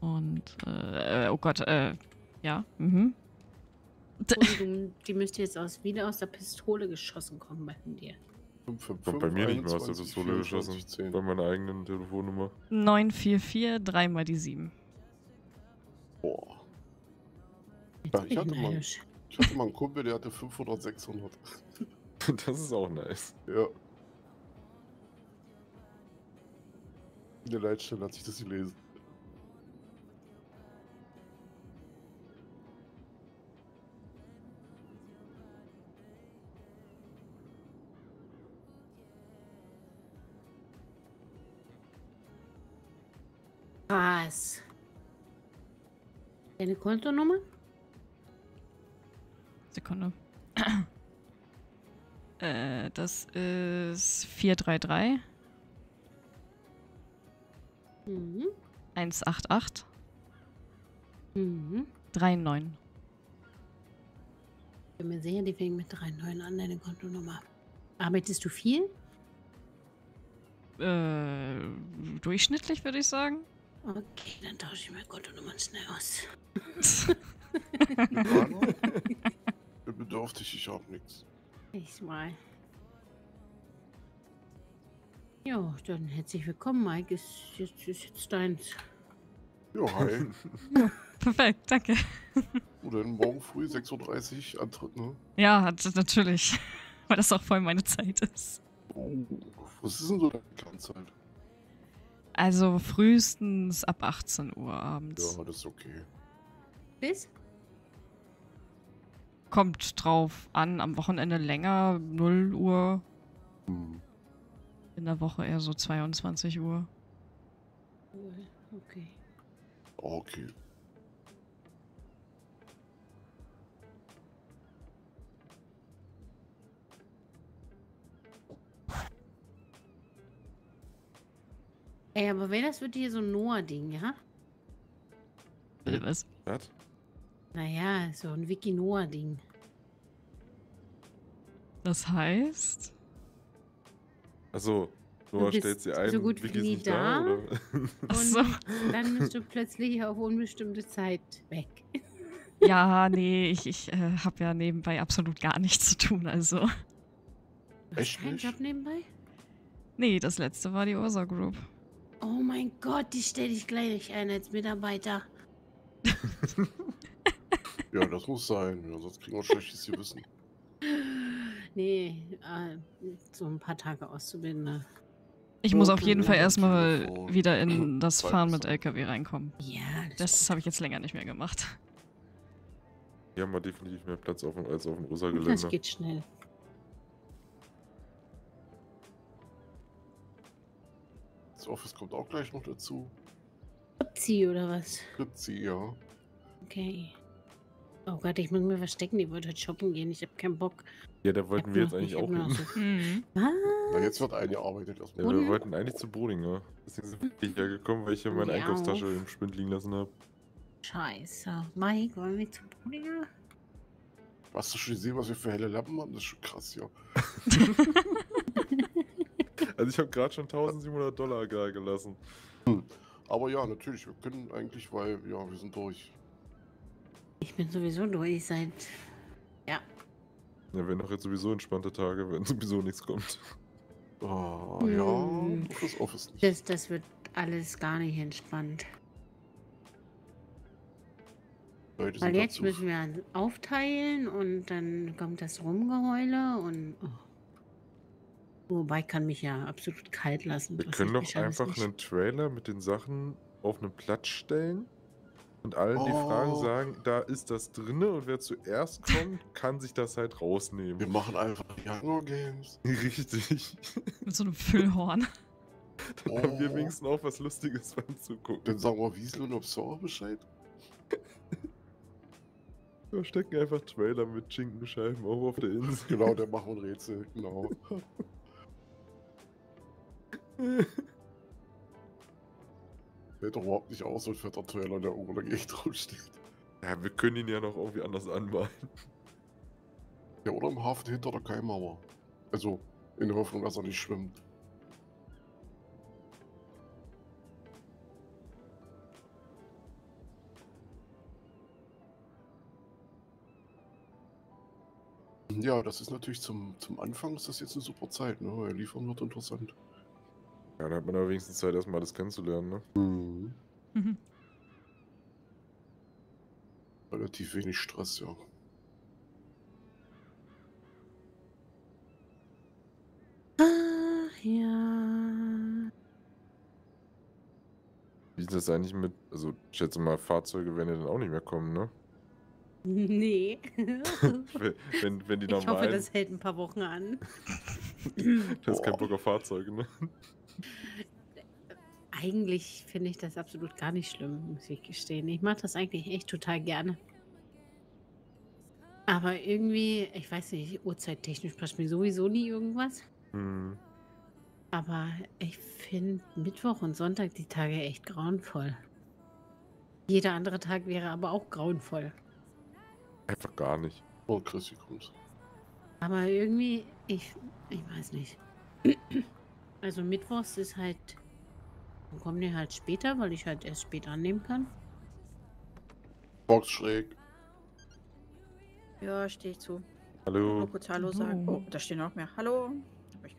Blume. Und, äh, oh Gott, äh, ja, mhm. Du, die müsste jetzt aus, wieder aus der Pistole geschossen kommen bei dir. 555 Kommt bei mir nicht mehr aus der 21, Pistole geschossen. 24, 10. Bei meiner eigenen Telefonnummer. 944, dreimal die 7. Boah. Ja, ich hatte mal-. Ich hatte mal einen Kumpel, der hatte 500, 600. (laughs) Das ist auch nice. Ja. In der Leitstelle hat sich das gelesen. Krass. Deine Kontonummer? Sekunde. (clears throat) äh, das ist 433 Mhm. 188 Mhm. 39. Bin mir sicher, die fängt mit 3,9 an, deine Kontonummer. Arbeitest du viel? Äh, durchschnittlich würde ich sagen. Okay, dann tausche ich meine Kontonummern schnell aus. (laughs) Bedürftig, ich hab nichts. Ich mal. Ja, dann herzlich willkommen, Mike. Ist jetzt, ist jetzt deins. Ja, hi. (laughs) Perfekt, danke. Oder dann morgen früh 6.30 Uhr Antritt, ne? Ja, natürlich. (laughs) Weil das auch voll meine Zeit ist. Oh, was ist denn so deine Kernzeit? Also frühestens ab 18 Uhr abends. Ja, das ist okay. Bis? Kommt drauf an, am Wochenende länger, 0 Uhr. Hm. In der Woche eher so 22 Uhr. Okay. Okay. Ey, aber wenn das wird hier so ein Noah-Ding, ja? Äh, Was? Was? Naja, so ein Wiki-Noah-Ding. Das heißt? Also, Du Noah stellt sie ein, so gut wie nie nicht da, da. Und so. dann bist du plötzlich auf unbestimmte Zeit weg. Ja, nee, ich, ich äh, habe ja nebenbei absolut gar nichts zu tun, also. Echt keinen nicht? Job nebenbei? Nee, das letzte war die Ursa Group. Oh mein Gott, die stelle ich gleich ein als Mitarbeiter. (laughs) (laughs) Ja, das muss sein. Ja, sonst kriegen wir schlechtes Gewissen. (laughs) Nee, äh, so ein paar Tage Auszubildende. Ich muss auf jeden Fall erstmal wieder in (clears throat) das Fahren mit. LKW reinkommen. Ja, Das habe ich jetzt länger nicht mehr gemacht. Hier haben wir definitiv mehr Platz auf dem, als auf dem das Ursa-Gelände. geht schnell. Das Office kommt auch gleich noch dazu. Upsi oder was? Ritzi, ja. Okay. Oh Gott, ich muss mir verstecken. Die wollte heute shoppen gehen. Ich habe keinen Bock. Ja, da wollten wir jetzt eigentlich auch hin. so- (laughs) Mhm. Na, jetzt wird eingearbeitet Ja, wir Und? wollten eigentlich zu Bodinger. Deswegen sind wir hierher gekommen, weil ich hier meine Ja. Einkaufstasche im Spind liegen lassen habe. Scheiße. Mike, wollen wir zum Bruder? Hast du schon gesehen, was wir für helle Lampen haben? Das ist schon krass, ja. (laughs) Also ich habe gerade schon 1700 Dollar da gelassen. Aber ja, natürlich, wir können eigentlich, weil, ja, wir sind durch. Ich bin sowieso durch seit. Ja. Ja, werden doch jetzt sowieso entspannte Tage, wenn (laughs) sowieso nichts kommt. Ah, Hm. ja, Office nicht. Das, das wird alles gar nicht entspannt. Leute Weil jetzt müssen wir aufteilen und dann kommt das Rumgeheule und. Oh. Wobei kann mich ja absolut kalt lassen. Wir können doch einfach einen Trailer mit den Sachen auf einen Platz stellen und allen, die Oh. fragen, sagen, da ist das drinne und wer zuerst (laughs) kommt, kann sich das halt Wir rausnehmen. machen einfach die Hunger Games. (laughs) Richtig. Mit so einem Füllhorn. (laughs) Dann haben wir Oh. wenigstens auch was Lustiges beim Zugucken. Dann sagen wir Wiesel und Observer Bescheid. Wir stecken einfach Trailer mit Schinkenscheiben auch auf der Insel. Genau, der wir ein Rätsel, genau. Sieht doch überhaupt nicht aus, so ein fetter Trailer, der oben dagegen drauf steht. Ja, wir können ihn ja noch irgendwie anders anmalen. Ja, oder im Hafen hinter der Kaimauer. Also, in der Hoffnung, dass er nicht schwimmt. Ja, das ist natürlich zum, zum Anfang ist das jetzt eine super Zeit, ne? Weil liefern wird interessant. Ja, da hat man aber wenigstens Zeit, erstmal alles kennenzulernen, ne? Mhm. Mhm. Relativ wenig Stress, ja. Ach ja. Wie ist das eigentlich mit, also ich schätze mal, Fahrzeuge werden ja dann auch nicht mehr kommen, ne? Nee. (laughs) Wenn, wenn, die ich hoffe, normalen, das hält ein paar Wochen an. (laughs) du hast keinen Bock auf Fahrzeuge, ne? Eigentlich finde ich das absolut gar nicht schlimm, muss ich gestehen. Ich mache das eigentlich echt total gerne. Aber irgendwie, ich weiß nicht, uhrzeittechnisch passt mir sowieso nie irgendwas. Hm. Aber ich finde Mittwoch und Sonntag die Tage echt grauenvoll. Jeder andere Tag wäre aber auch grauenvoll. Einfach gar nicht. Oh, Chrissy kommt. Aber irgendwie, ich, ich weiß nicht. Also Mittwochs ist halt, dann kommen die halt später, weil ich halt erst spät annehmen kann. Box schräg. Ja, stehe ich zu. Hallo. Nur kurz Hallo sagen. Oh, da stehen noch mehr. Hallo. Hab ich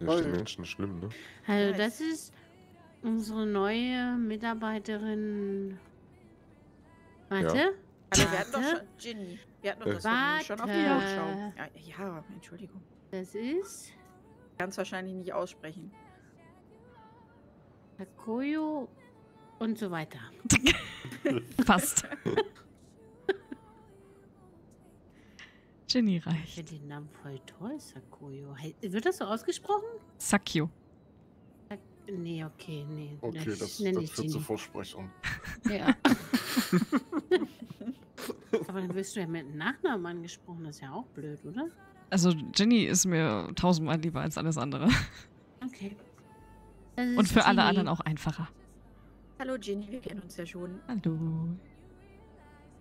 Ja, die Menschen schlimm, ne? Also Nice. das ist unsere neue Mitarbeiterin. Warte. Also, wir hatten doch schon Ginny. Wir hatten doch Ja. das Warte. schon auf die Warte. Rückschau. Ja, ja, Entschuldigung. Das ist Ganz wahrscheinlich nicht aussprechen. Takoyo und so weiter. (laughs) Fast. (laughs) Ich Geniereich. finde den Namen voll toll, Sakoyo. Hey, Wird das so ausgesprochen? Sakyo. Nee, okay, nee. Okay, das, das nenne wird ich zu Ginny. Versprechern. Ja. (laughs) Aber dann wirst du ja mit Nachnamen angesprochen, das ist ja auch blöd, oder? Also Ginny ist mir tausendmal lieber als alles andere. Okay. Das Und für alle Ginny. anderen auch einfacher. Hallo Ginny, wir kennen uns ja schon. Hallo.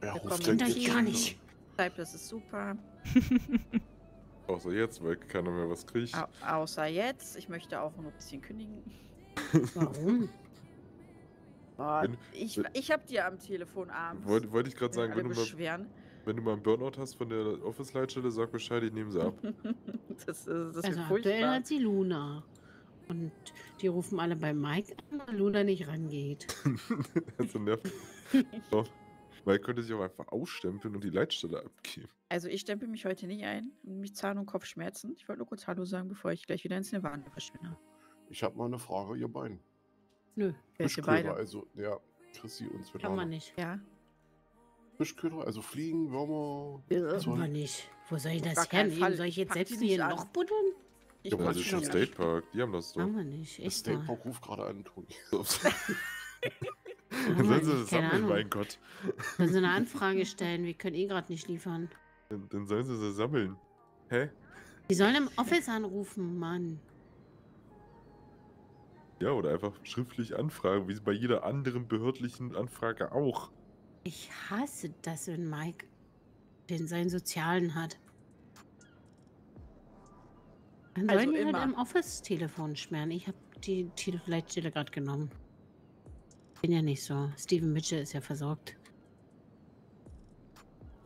Wer ruft denn hier. gar nicht. Cypress ist super. (laughs) Außer jetzt, weil keiner mehr was kriegt. Au außer jetzt. Ich möchte auch noch ein bisschen kündigen. (laughs) Warum? Boah, Wenn- ich wenn- ich habe dir am Telefon abends. Wollte wollte ich gerade sagen, alle wenn du, mal, beschweren. Wenn du mal einen Burnout hast von der Office-Leitstelle, sag Bescheid, ich nehme sie ab. (laughs) das ist, das ist Also ja aktuell furchtbar. hat sie Luna. Und die rufen alle bei Mike an, weil Luna nicht rangeht. (laughs) also nervt. so. Mike könnte sich auch einfach ausstempeln und die Leitstelle abgeben. Also ich stempel mich heute nicht ein. Mich Zahn- und Kopfschmerzen. Ich wollte nur kurz Hallo sagen, bevor ich gleich wieder ins Nirvana verschwinde. Ich habe mal eine Frage, ihr beiden. Nö, Fischköder, beide? also, ja, Chrissy und kann Svetlana. man nicht. Ja. Fischköder, also Fliegen, Würmer. Kann man nicht. Wo soll ich das hernehmen? Soll ich jetzt selbst die in nicht ihr an. Loch buddeln? Ich Ja, aber das ist schon State Park, die haben das doch. Kann man nicht. Echt State. Park ruft gerade an, Toni. (laughs) (laughs) Dann sollen sie das Keine sammeln, Ahnung. mein Gott. Können Sie eine (laughs) Anfrage stellen? Wir können eh gerade nicht liefern. Dann, dann sollen sie sie sammeln. Hä? Die sollen im Office anrufen, Mann. Ja, oder einfach schriftlich anfragen, wie bei jeder anderen behördlichen Anfrage auch. Ich hasse das, wenn Mike den seinen Sozialen hat. Dann Also sollen die halt immer. im Office-Telefon schmerzen. Ich habe die Tele- Leitstelle gerade genommen. Bin ja nicht so. Steven Mitchell ist ja versorgt.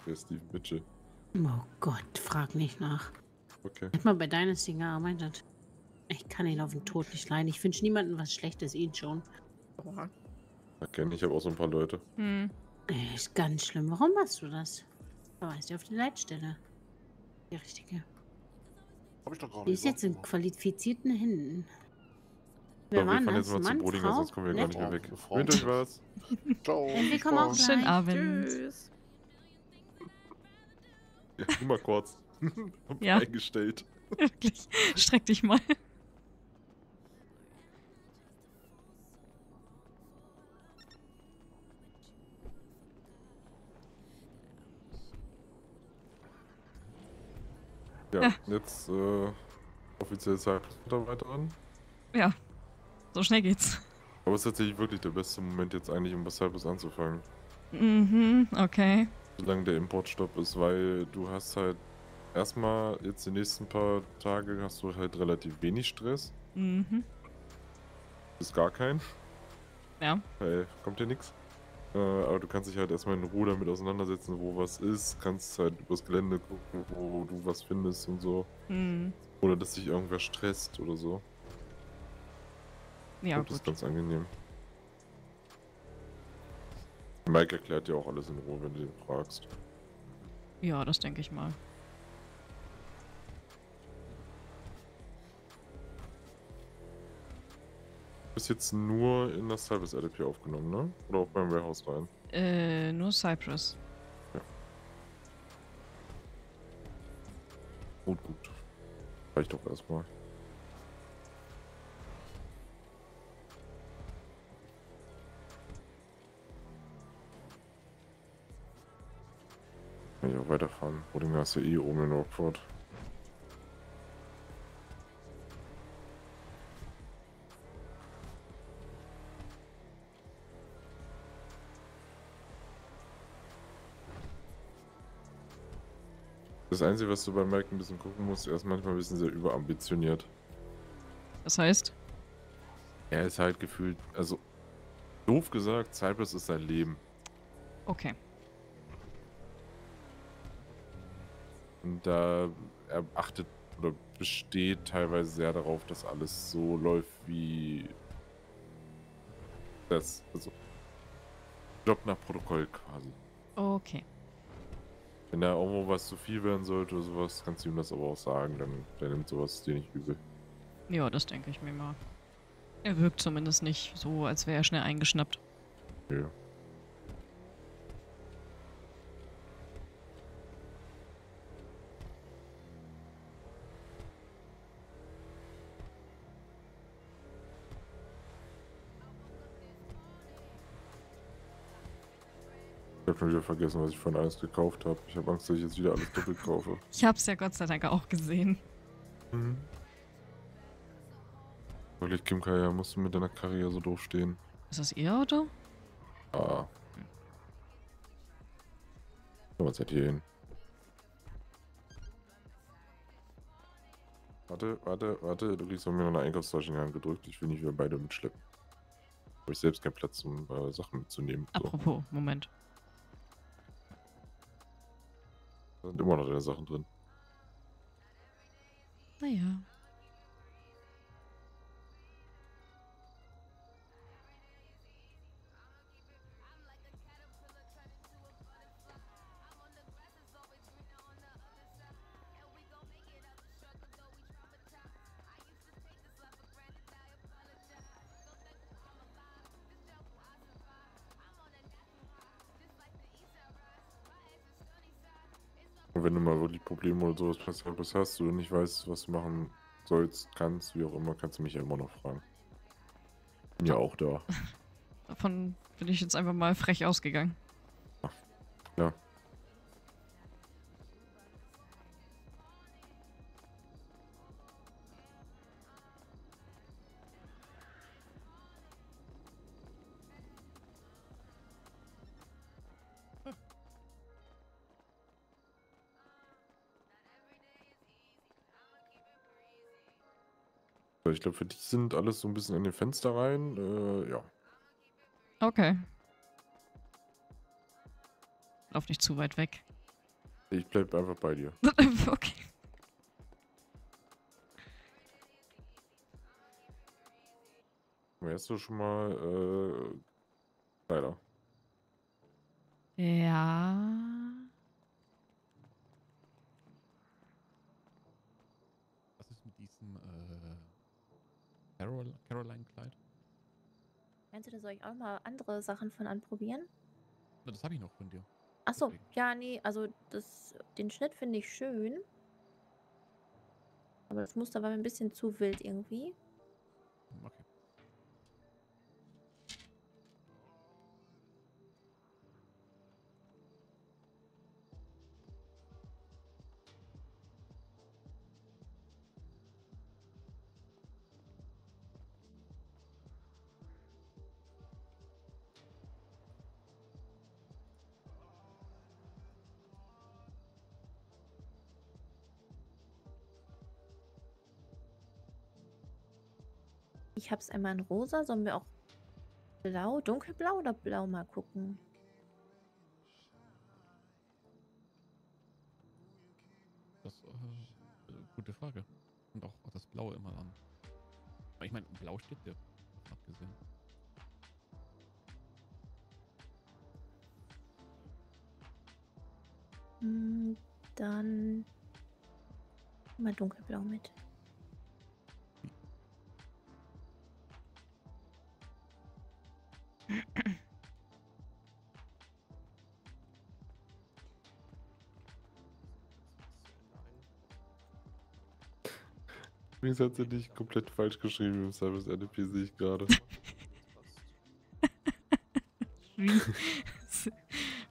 Der Steve Mitchell. Oh Gott, frag nicht nach. Okay. Ich hab mal bei Dynasty gearbeitet. Ich kann ihn auf den Tod nicht leiden. Ich wünsche niemandem was Schlechtes, ihn schon. Da kenne ich aber auch so ein paar Leute. Hm. Äh, Ist ganz schlimm. Warum machst du das? Verweist dir auf die Leitstelle. Die richtige. Hab ich doch gerade Die ist jetzt in qualifizierten Händen. So, Wer wir war das? jetzt mal zu Mann, Bodinger, Frau? sonst kommen wir gar Nett? nicht mehr weg. Wünscht euch was. (laughs) Ciao. Wir kommen auch Spaß. Schönen Gleich. Abend. Tschüss. Ja, nur mal kurz. (laughs) Hab Ja. eingestellt. (laughs) Wirklich. Streck dich mal. Ja, Ja. (laughs) jetzt äh, offiziell Mitarbeiterin. Ja. So schnell geht's. Aber es ist tatsächlich wirklich der beste Moment jetzt eigentlich, um bei Cypress anzufangen. Mhm, okay. Solange der Importstopp ist, weil du hast halt erstmal jetzt die nächsten paar Tage hast du halt relativ wenig Stress. Mhm. Bis gar kein, Ja. weil kommt ja nichts. Äh, aber du kannst dich halt erstmal in Ruhe damit auseinandersetzen, wo was ist. Kannst halt übers Gelände gucken, wo du was findest und so. Hm. Oder dass dich irgendwer stresst oder so. Ja, das ist gut. ganz angenehm. Mike erklärt dir auch alles in Ruhe, wenn du ihn fragst. Ja, das denke ich mal. Du bist jetzt nur in das Service LP aufgenommen, ne? Oder auch beim Warehouse rein? Äh, nur Cypress. Gut, gut. Reicht doch erstmal. Kann ich auch weiterfahren. Rodinger ist ja eh oben in Rockford. Das Einzige, was du bei Mike ein bisschen gucken musst, er ist manchmal ein bisschen sehr überambitioniert. Das heißt? Er ist halt gefühlt, also doof gesagt, Cypress ist sein Leben. Okay. Und da er achtet oder besteht teilweise sehr darauf, dass alles so läuft wie das, also Job nach Protokoll quasi. Okay. Wenn da irgendwo was zu viel werden sollte oder sowas, kannst du ihm das aber auch sagen, dann, dann nimmt sowas dir nicht übel. Ja, das denke ich mir mal. Er wirkt zumindest nicht so, als wäre er schnell eingeschnappt. Ja. Habe schon wieder vergessen, was ich von alles gekauft habe. Ich habe Angst, dass ich jetzt wieder alles doppelt kaufe. (laughs) Ich hab's ja Gott sei Dank auch gesehen. Mhm. Wirklich, Kim Kaya, musst du mit deiner Karre ja so doof stehen. Ist das Ihr Auto? Ah. Komm jetzt halt hier hin. Warte, warte, warte. Du kriegst von mir noch eine Einkaufstasche in die Hand gedrückt. Ich will nicht wieder beide mitschleppen. Habe ich selbst keinen Platz, um äh, Sachen mitzunehmen. So. Apropos, Moment. Da sind immer noch deine Sachen drin. Naja. Und wirklich Probleme oder sowas passiert was hast, du nicht weißt, was du machen sollst, kannst, wie auch immer, kannst du mich ja immer noch fragen. Bin ja auch da. (laughs) Davon bin ich jetzt einfach mal frech ausgegangen. Ja. Ich glaube, für dich sind alles so ein bisschen in den Fenster rein. Äh, ja. Okay. Lauf nicht zu weit weg. Ich bleib einfach bei dir. (laughs) okay. Wärst du schon mal, äh, leider. Ja. Was ist mit diesem äh, Carol Caroline-Kleid? Meinst du, da soll ich auch mal andere Sachen von anprobieren? Das habe ich noch von dir. Achso, ja, nee, also das, den Schnitt finde ich schön. Aber das Muster war mir ein bisschen zu wild irgendwie. Okay. Ich habe es einmal in rosa. Sollen wir auch blau, dunkelblau oder blau mal gucken? Das äh, gute Frage. Und auch, auch das Blaue immer an. Aber ich meine, Blau steht dir. Abgesehen. Hm, dann mal dunkelblau mit. Übrigens hat sie dich komplett falsch geschrieben im Service NDP, sehe ich gerade. Wie? (laughs)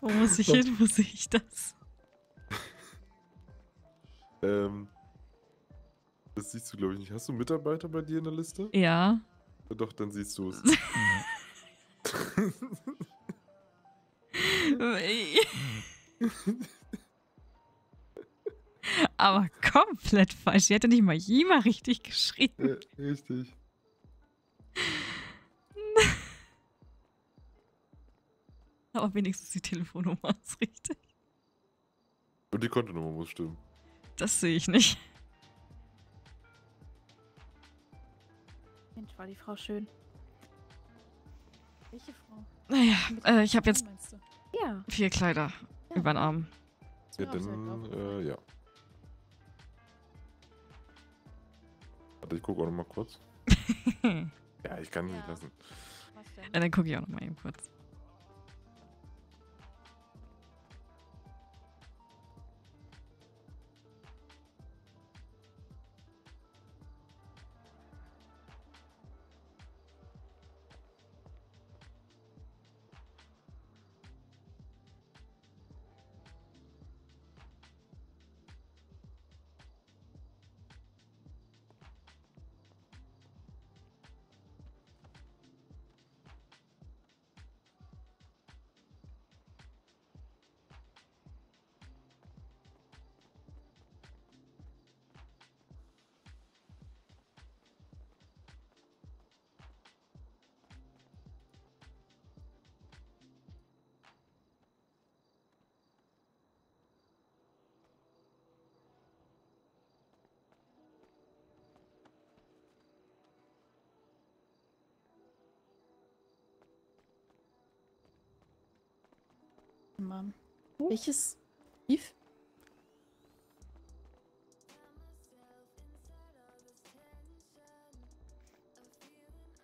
Wo muss ich hin? Wo sehe ich das? Ähm, das siehst du, glaube ich, nicht. Hast du Mitarbeiter bei dir in der Liste? Ja. Ja, Doch, dann siehst du es. (laughs) (laughs) Aber komplett falsch. Sie hätte nicht mal Jima richtig geschrieben. ja, richtig. (laughs) Aber wenigstens die Telefonnummer ist richtig. Und die Kontonummer muss stimmen. Das sehe ich nicht. Mensch, war die Frau schön. Welche Frau? Naja, äh, ich habe jetzt vier Kleider Ja. über den Arm. Ja, dann, äh, ja. Warte, ich gucke auch noch mal kurz. (laughs) Ja, ich kann nicht Ja. lassen. Ja, dann gucke ich auch noch mal eben kurz. Mann. Welches Brief?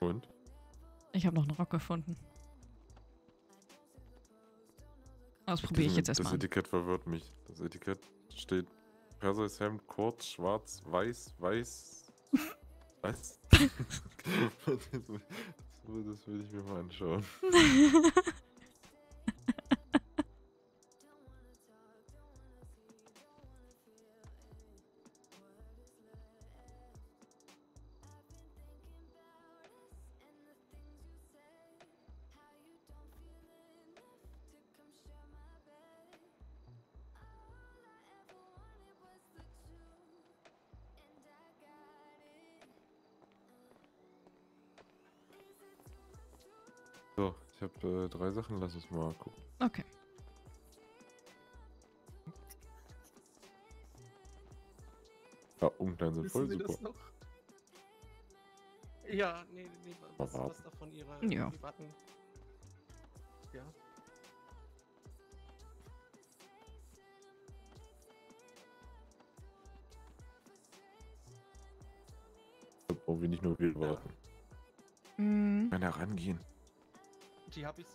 Und? Ich habe noch einen Rock gefunden. Das probiere ich jetzt erstmal. Das an. Etikett verwirrt mich. Das Etikett steht Perseus Hemd, kurz, schwarz, weiß, weiß. (laughs) Was? das, (laughs) (laughs) das will ich mir mal anschauen. Ich habe äh, drei Sachen. Lass uns mal gucken. Okay. Ja, Umkleiden sind voll super. das noch? Ja, nee, nee, was, was davon Ihrer Ja. privaten... Ja. Da brauchen wir nicht nur wir warten. Mm, Kann ja rangehen. Die habe ich...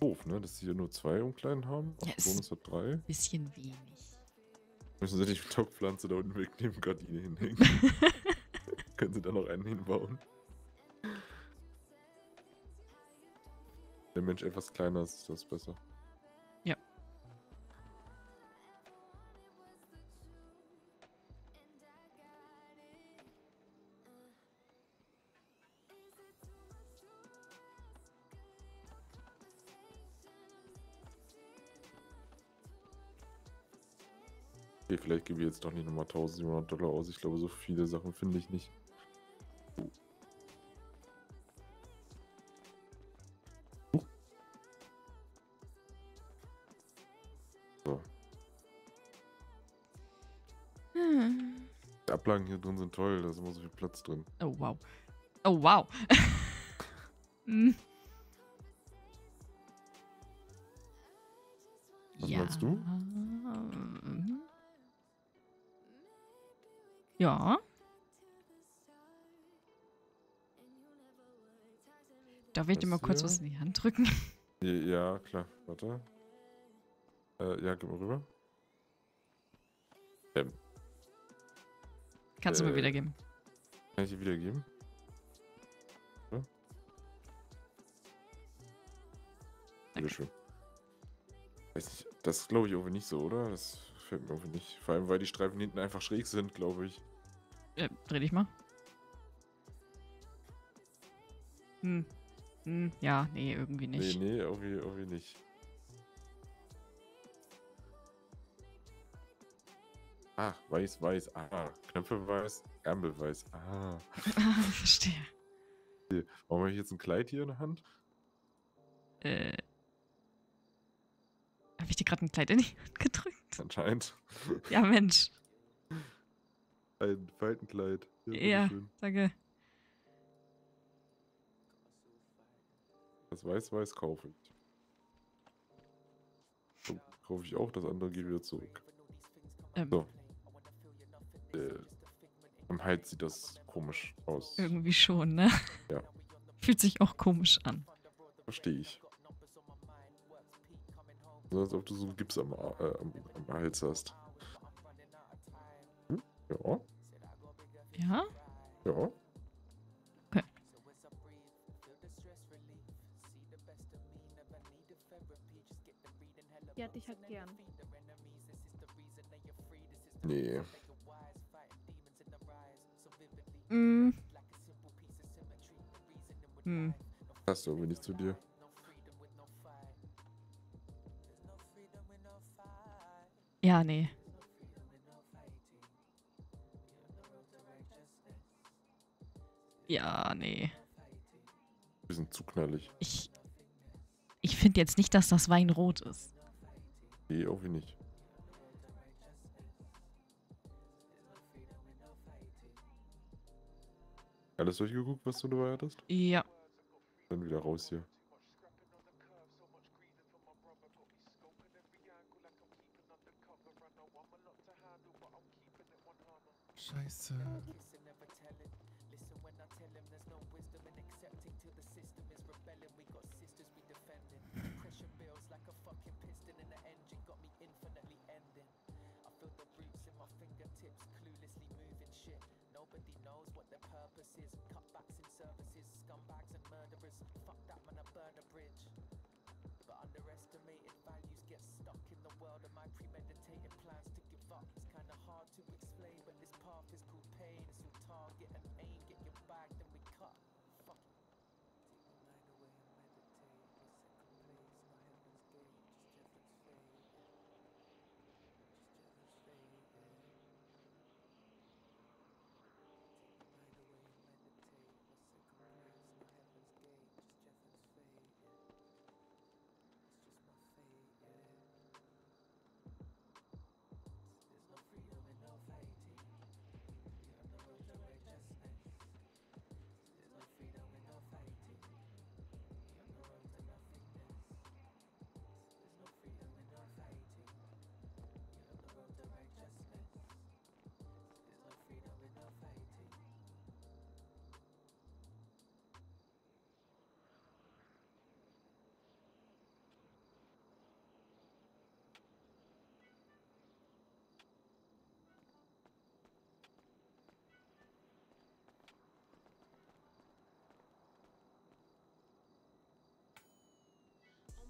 Doof, ne? Dass sie hier nur zwei Umkleiden haben. Ja, Bonus hat drei. bisschen wenig. Müssen sie die Topfpflanze da unten weg neben Gardine hinhängen. (laughs) Können sie da noch einen hinbauen? Der Mensch etwas kleiner ist, ist das besser. Vielleicht gebe ich jetzt doch nicht nochmal 1700 Dollar aus. Ich glaube, so viele Sachen finde ich nicht. So, Hm. die Ablagen hier drin sind toll, da ist immer so viel Platz drin. Oh, wow. Oh, wow. (laughs) Hm. Was meinst du? Ja. Darf ich dir mal kurz was in die Hand drücken? Ja, klar. Warte. Äh, ja, gib mal rüber. Ähm. Kannst äh, du mir äh. wiedergeben. Kann ich dir wiedergeben? Ja. Dankeschön. Weiß nicht, das glaube ich irgendwie nicht so, oder? Das fällt mir irgendwie nicht. Vor allem, weil die Streifen hinten einfach schräg sind, glaube ich. Äh, dreh dich mal. Hm. Hm, ja, nee, irgendwie nicht. Nee, nee, irgendwie, irgendwie nicht. Ah, weiß, weiß. Ah, Knöpfe weiß, Ärmel weiß. Ah. (laughs) Verstehe. Warum habe ich jetzt ein Kleid hier in der Hand? Äh. Habe ich dir gerade ein Kleid in die Hand gedrückt? Anscheinend. Ja, Mensch. Ein Faltenkleid. Ja. bitteschön. Danke. Das weiß, weiß kaufe ich. So, kaufe ich auch, das andere geht wieder zurück. Ähm, So. Äh, am Hals sieht das komisch aus. Irgendwie schon, ne? Ja. (laughs) Fühlt sich auch komisch an. Verstehe ich. So als ob du so einen Gips am, äh, am, am Hals hast. Hm? Ja, Ja? ja. Die hatte ich halt gern. Nee. Hm. Hm. Passt irgendwie nicht zu dir. Ja, nee. Ja, nee. Bisschen zu knallig. Ich. Ich finde jetzt nicht, dass das Wein rot ist. Nee, irgendwie nicht. Alles durchgeguckt, was du dabei hattest? Ja. Dann wieder raus hier. Scheiße. cops cluelessly moving shit. Nobody knows what their purpose is. Cutbacks in services, scumbags and murderers. Fuck that man, I burn a bridge. But underestimated values get stuck in the world of my premeditated plans to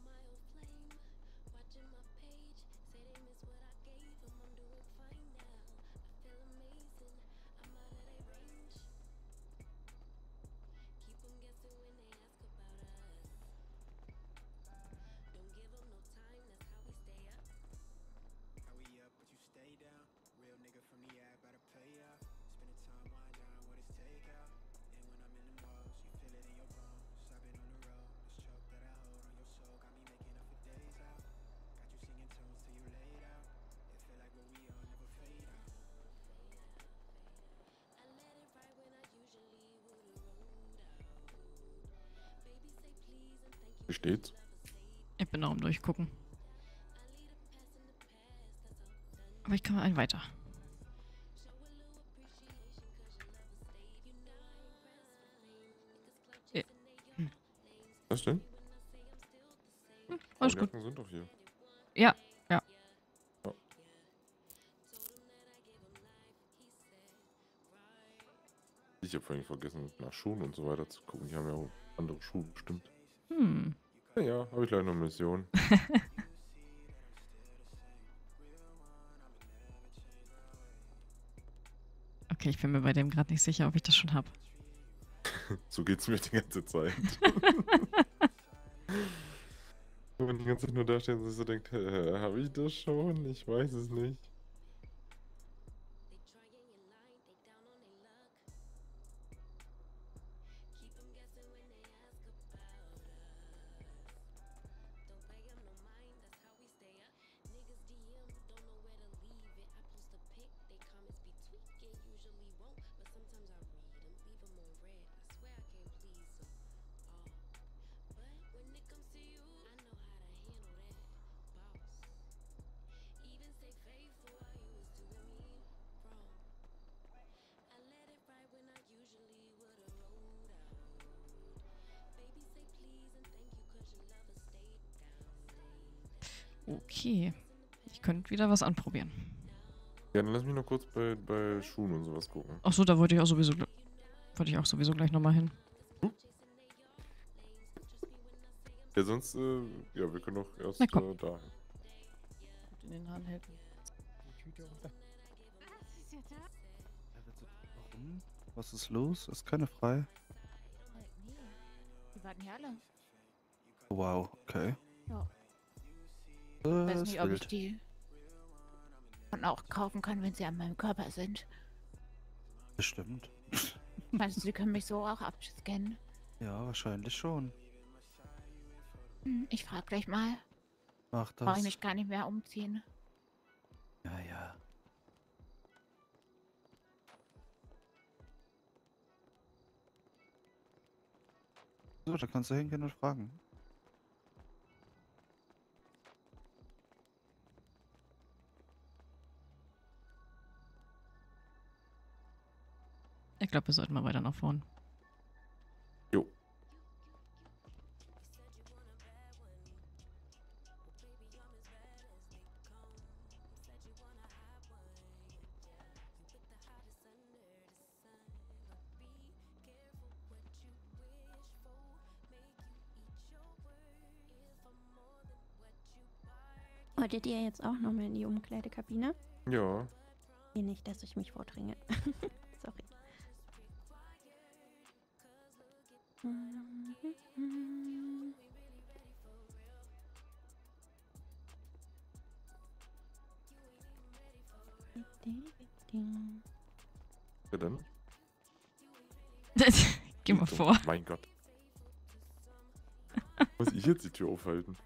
my old flame. Watching my page, say they miss what I gave them. I'm doing Wie steht's? Ich bin noch am Durchgucken. Aber ich kann mal einen weiter. Was denn? Alles gut. Sind doch hier. Ja, ja. Ja. Ich habe vorhin vergessen, nach Schuhen und so weiter zu gucken. Die haben ja auch andere Schuhe bestimmt. Hm. Naja, habe ich gleich noch eine Mission. (laughs) Okay, ich bin mir bei dem gerade nicht sicher, ob ich das schon habe. (laughs) So geht's mir die ganze Zeit. (laughs) Wenn die ganze Zeit nur da steht und sich so denkt, äh, habe ich das schon? Ich weiß es nicht. Okay. Ich könnte wieder was anprobieren. Ja, dann lass mich noch kurz bei, bei Schuhen und sowas gucken. Achso, da wollte ich auch sowieso wollte ich auch sowieso gleich nochmal hin. Ja, sonst, äh, ja, wir können doch erst äh, da. In den Haaren helfen. Warum? Was ist los? Ist keine frei? Die warten hier alle. Wow, okay. Ja. Äh, Ich weiß ist nicht, ob ich die dann auch kaufen kann, wenn sie an meinem Körper sind. Bestimmt. (laughs) Meinst du, sie können mich so auch abscannen? Ja, wahrscheinlich schon. Ich frage gleich mal. Mach Brauche das. ich mich gar nicht mehr umziehen. Ja, ja. So, da kannst du hingehen und fragen. Ich glaube, wir sollten mal weiter nach vorn. Wolltet ihr jetzt auch nochmal in die Umkleidekabine? Ja. Nee, nicht, dass ich mich vordringe. (laughs) Sorry. Ja, (laughs) dann. Geh mal vor. Mein Gott. Muss ich jetzt die Tür aufhalten?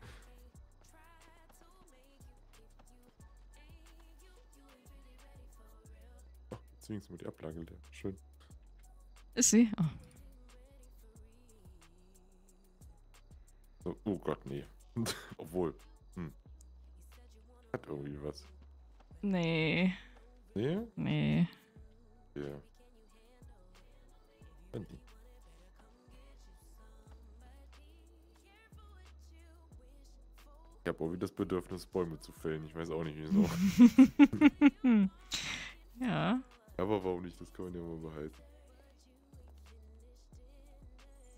Wenigstens mal die Ablage leer. Schön. Ist sie? Oh. So, oh Gott, nee. (laughs) Obwohl. Hm. Hat irgendwie was. Nee. Nee? Nee. Ja. Dann die. Ich habe auch wieder das Bedürfnis, Bäume zu fällen. Ich weiß auch nicht, wieso. (laughs) ja. Aber warum nicht? Das kann man ja mal behalten.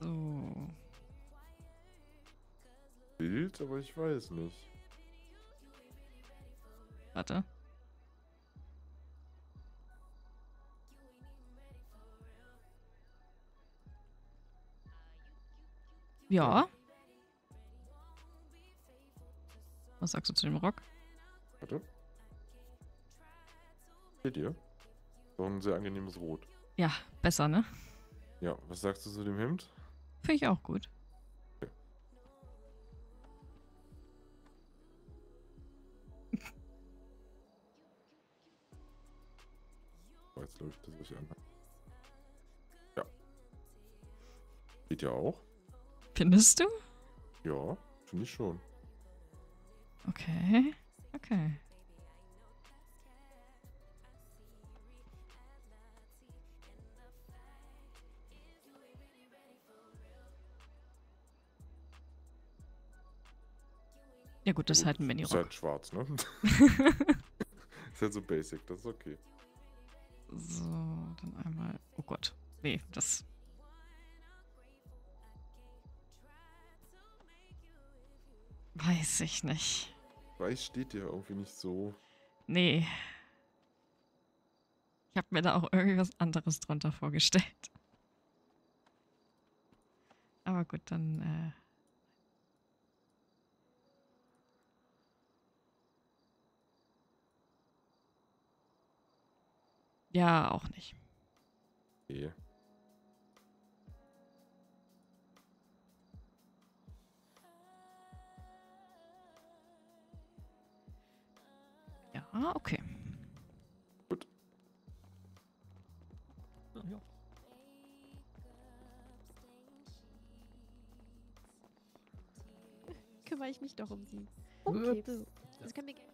So. Bild, aber ich weiß nicht. Warte. Ja. Was sagst du zu dem Rock? Warte. Seht ihr? So ein sehr angenehmes Rot. Ja, besser, ne? Ja, was sagst du zu dem Hemd? Finde ich auch gut. Oh, jetzt glaube ich, das was ich an. Ja. Geht ja auch. Findest du? Ja, finde ich schon. Okay. Okay. Ja gut, das ist halt ein Ist Mini-Rock. halt schwarz, ne? (laughs) ist halt so basic, das ist okay. So, dann einmal. Oh Gott. Nee, das. Weiß ich nicht. Weiß steht ja irgendwie nicht so. Nee. Ich habe mir da auch irgendwie was anderes drunter vorgestellt. Aber gut, dann. Äh ja, auch nicht. Nee. Ja, okay. Gut. Ja. Kümmere ich mich doch um sie. Okay. Okay. Das können wir gerne.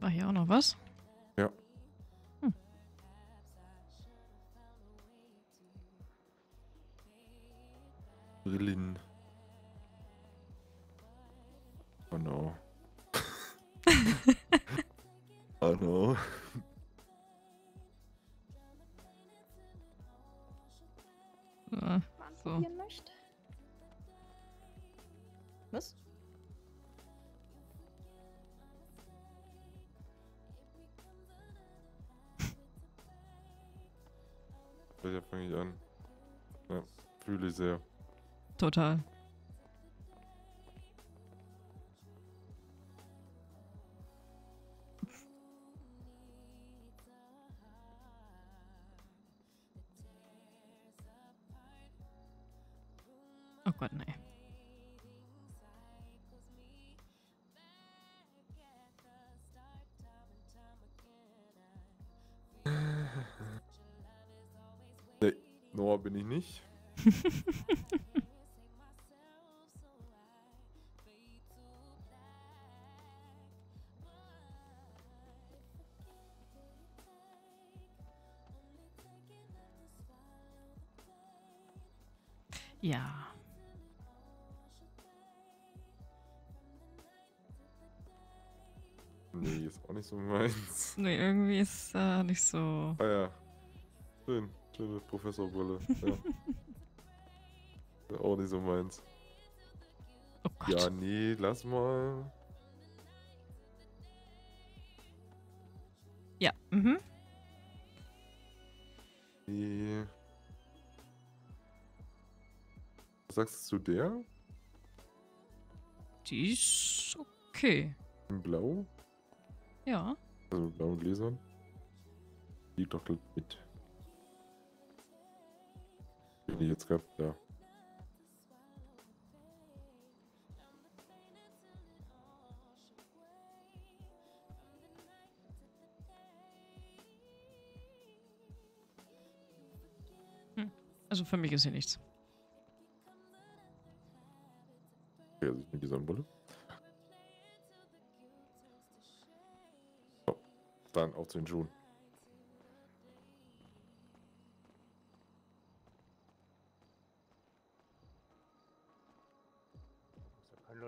War hier auch noch was? Ja. Hm. Brillen. Oh no. (laughs) oh no. Äh, so. Was? Welcher fange ich an? Ja, fühle ich sehr. Total. Oh Gott, nee. Noah bin ich nicht. Ja. Nee, ist auch nicht so meins. Nee, irgendwie ist äh, nicht so. Ah ja. Schön. Schöne Professorbrille. Ja. Auch nicht so meins. Oh. Ja, nee, lass mal. Ja. Mhm. Nee. Was sagst du zu der? Die ist okay. In Blau? Ja. Also mit blauen Gläsern? Liegt doch mit. Den ich jetzt gehabt, ja. Also für mich ist hier nichts. Okay, also ich nehme die Sonnenbrille. So, dann auch zu den Schuhen.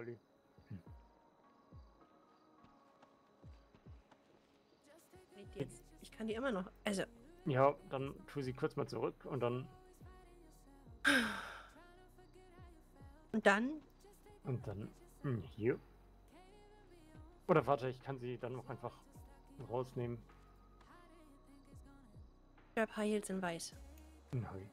Lolli. Jetzt. Ich kann die immer noch. Also. Ja, dann tu sie kurz mal zurück und dann. Und dann? Und dann. hm, Hier. Oder warte, ich kann sie dann auch einfach rausnehmen. Ich habe High Heels in weiß. Nein.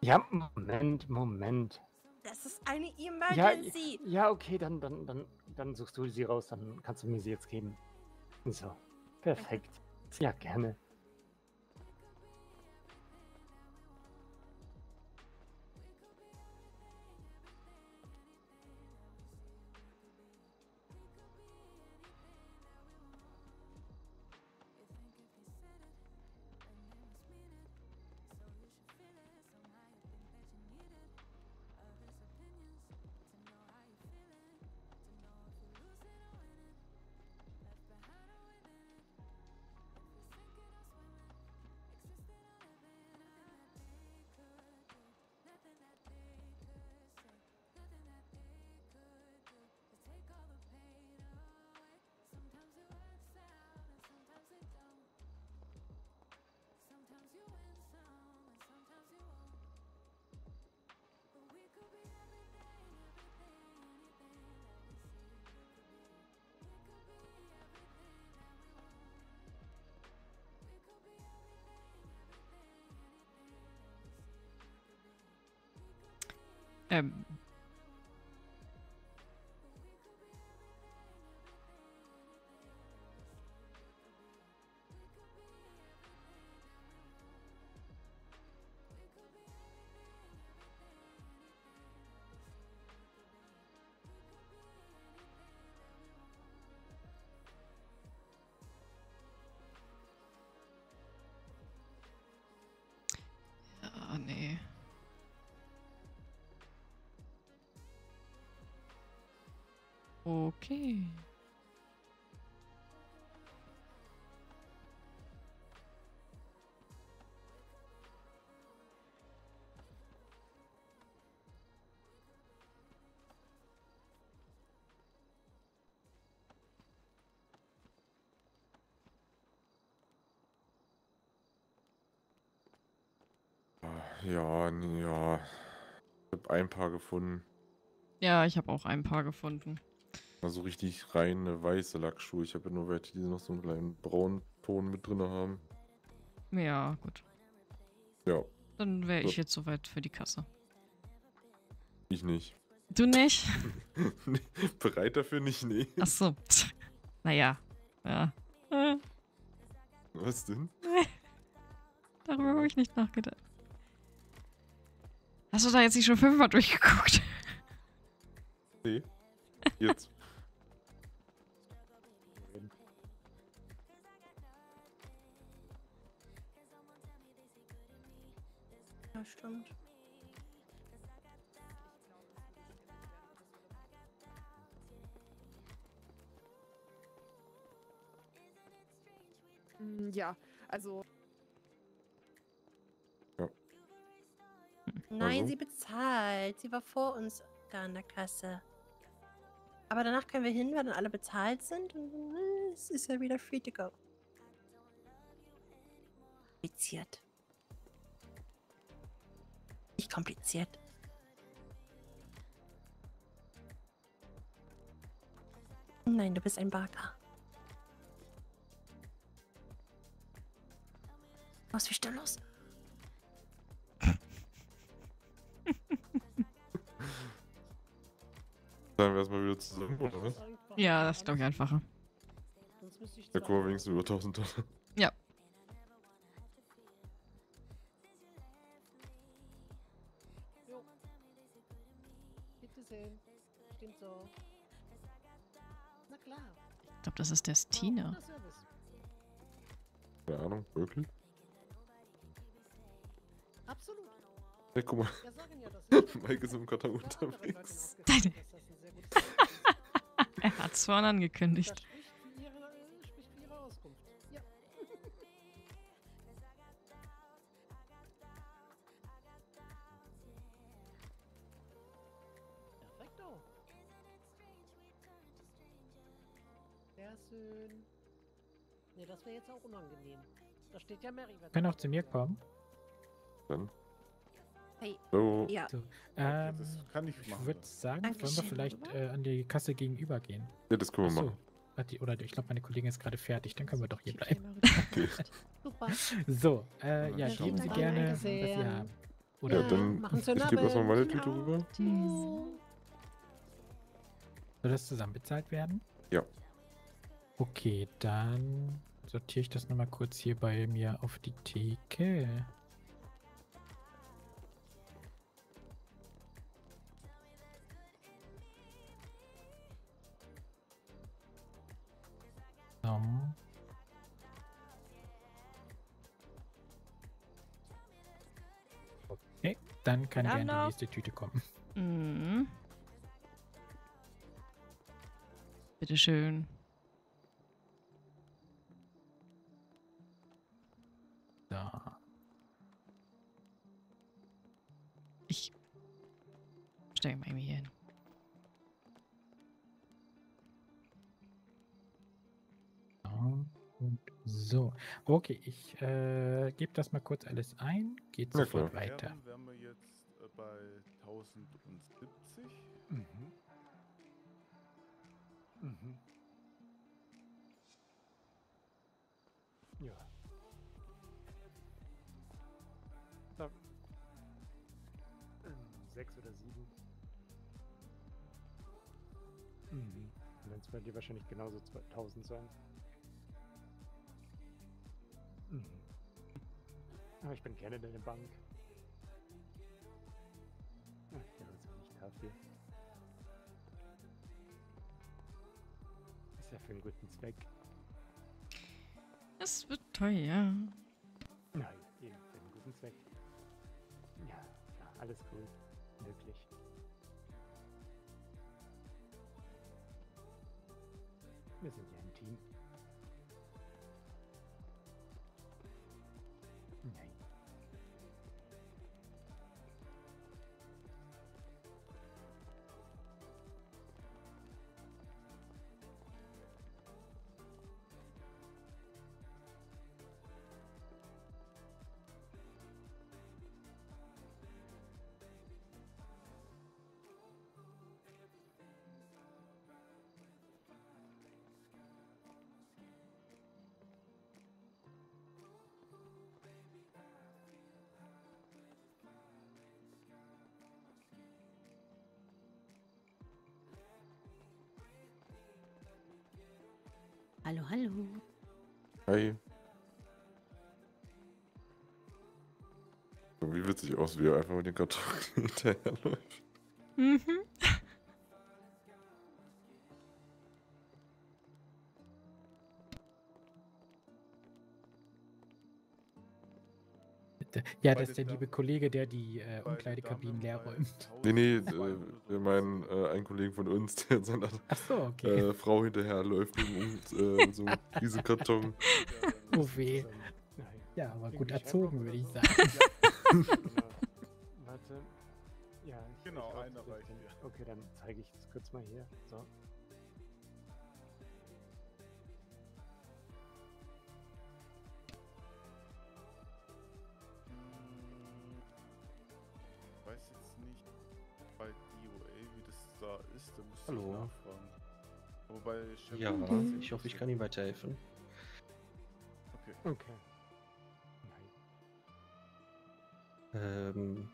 Ja, Moment, Moment. Das ist eine Ja, Emergency. ja, okay, dann, dann, dann, dann suchst du sie raus, dann kannst du mir sie jetzt geben. So, perfekt. Ja, gerne. Okay. Ja, ja. Ich habe ein paar gefunden. Ja, ich habe auch ein paar gefunden. Also richtig reine weiße Lackschuhe. Ich habe ja nur welche, die noch so einen kleinen Braunton mit drin haben. Ja, gut. Ja, Dann wäre ich jetzt soweit für die Kasse. ich nicht. Du nicht? (laughs) Nee, Bereit dafür nicht, nee. Ach so. (laughs) Naja. Ja. Äh, Was denn? (laughs) darüber habe ich nicht nachgedacht. Hast du da jetzt nicht schon fünfmal durchgeguckt? Nee. Jetzt. Ja, stimmt. Mm, Ja, also Nein, Also? sie bezahlt. Sie war vor uns da an der Kasse. Aber danach können wir hin, weil dann alle bezahlt sind und äh, es ist ja wieder free to go. Kompliziert. Kompliziert. Nein, du bist ein Barker. Was ist denn los? Sagen wir erstmal wieder zusammen, oder was? Ja, das ist, glaube ich, einfacher. Da kommen wir wenigstens über 1000 Dollar. Ja. Bitte sehen. Stimmt so. Na klar. Ich glaube, das ist der Service. Keine Ahnung, wirklich? Absolut. Ja, guck mal. (laughs) Mike ist im Karton unterwegs. Deine. (laughs) er hat's vorhin angekündigt. Sehr schön. Nee, das wäre jetzt auch unangenehm. Da steht ja Meriwether. Können auch zu mir kommen. Dann. Hey. So. Ja. So, ähm, das kann ich machen. würde sagen, Dankeschön. wollen wir vielleicht äh, an die Kasse gegenüber gehen. Ja, das können wir Ach so. machen. Oder ich glaube, meine Kollegin ist gerade fertig, dann können wir doch hier bleiben. Okay. (laughs) Super. So, äh, ja, Ja, geben Sie gerne, was Sie haben. Ja, Oder dann. machen Ich Sie einen gebe erstmal meine. Tüte rüber. soll das zusammen bezahlt werden? Ja. Okay, dann sortiere ich das nochmal kurz hier bei mir auf die Theke. So. Okay, dann kann gerne die nächste Tüte kommen. Mhm. Bitteschön. Da. Ich stelle mal irgendwie hier hin. So. Und so. Okay, ich äh, gebe das mal kurz alles ein. Geht sofort klar. weiter. Wären, wären wir jetzt äh, bei 1070. sechs oder sieben. Mhm. Und dann wird dir wahrscheinlich genauso 2000 sein. Mhm. Aber ich bin gerne deine Bank. Ach, ja, ist auch nicht dafür. Ist ja für einen guten Zweck. Es wird teuer. Nein, eben für einen guten Zweck. Ja, klar, alles cool. Möglich. Wir sind ja Hallo, hallo. Hi. Wie witzig aus, wie er einfach mit den Karton (laughs) hinterherläuft. Mhm. Ja, das ist der liebe Kollege, der die äh, Umkleidekabinen leer räumt. Nee, nee, äh, wir meinen äh, einen Kollegen von uns, (laughs) der seiner Ach so, okay. äh, Frau hinterherläuft und äh, so diesen Karton. (laughs) Oh weh. Ja, aber gut erzogen, würde ich sagen. (laughs) Warte. Ja, ich, Genau, einer reicht. Okay, dann zeige ich das kurz mal hier. So. Hallo. ich nachfragen. Aber bei Chef Ja, Mhm. ich hoffe, ich kann Ihnen weiterhelfen. Okay. Okay. Ähm,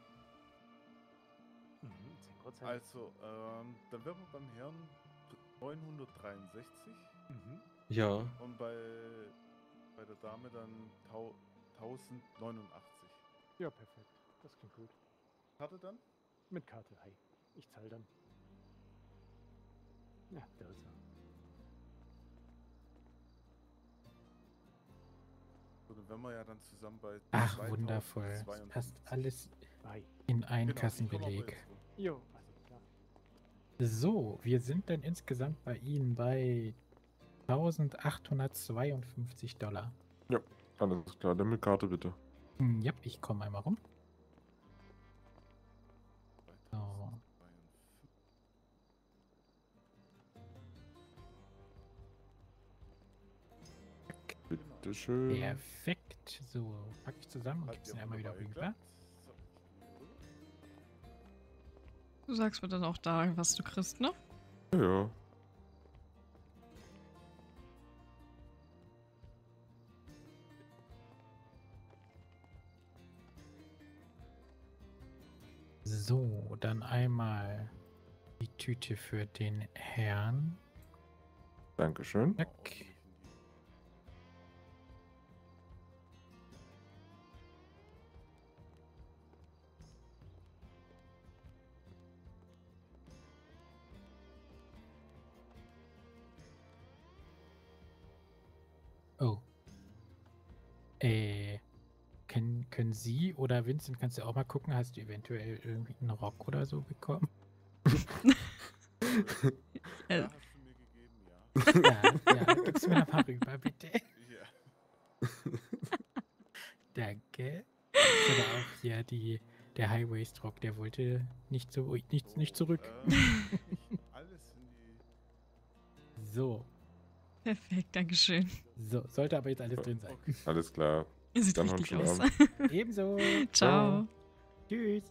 Mhm, 10%. Also, ähm, dann wären wir beim Herrn 963. Mhm. Ja. Und bei, bei der Dame dann tau 1089. Ja, perfekt. Das klingt gut. Karte dann? Mit Karte, hi. Ich zahle dann. Ja, da ist er. Wären wir ja dann zusammen bei Ach, wundervoll. 2022. passt alles in einen Genau, kommen aber Kassenbeleg. Jo, also klar. So, wir sind dann insgesamt bei Ihnen bei 1852 Dollar. Ja, alles klar. Dann mit Karte bitte. Hm, Ja, ich komme einmal rum. Bitteschön. Perfekt. So, packe ich zusammen und ja es einmal wieder rüber. geklappt. Du sagst mir dann auch da, was du kriegst, ne? Ja, ja. So, dann einmal die Tüte für den Herrn. Dankeschön. Zack. Äh, können, können Sie oder Vincent, kannst du auch mal gucken, hast du eventuell irgendwie einen Rock oder so bekommen? (laughs) Äh, Ja, hast du mir gegeben, ja. Ja, ja, gib's mir noch mal rüber, bitte. Ja. (laughs) Danke. Aber auch hier die, der High-Waist-Rock, der wollte nicht, so, nicht, nicht zurück. (laughs) Ähm, alles in die. So, Perfekt, Dankeschön. so, sollte aber jetzt alles drin sein. Alles klar. (laughs) Sieht Dann richtig aus. (laughs) Ebenso. Ciao. Tschüss.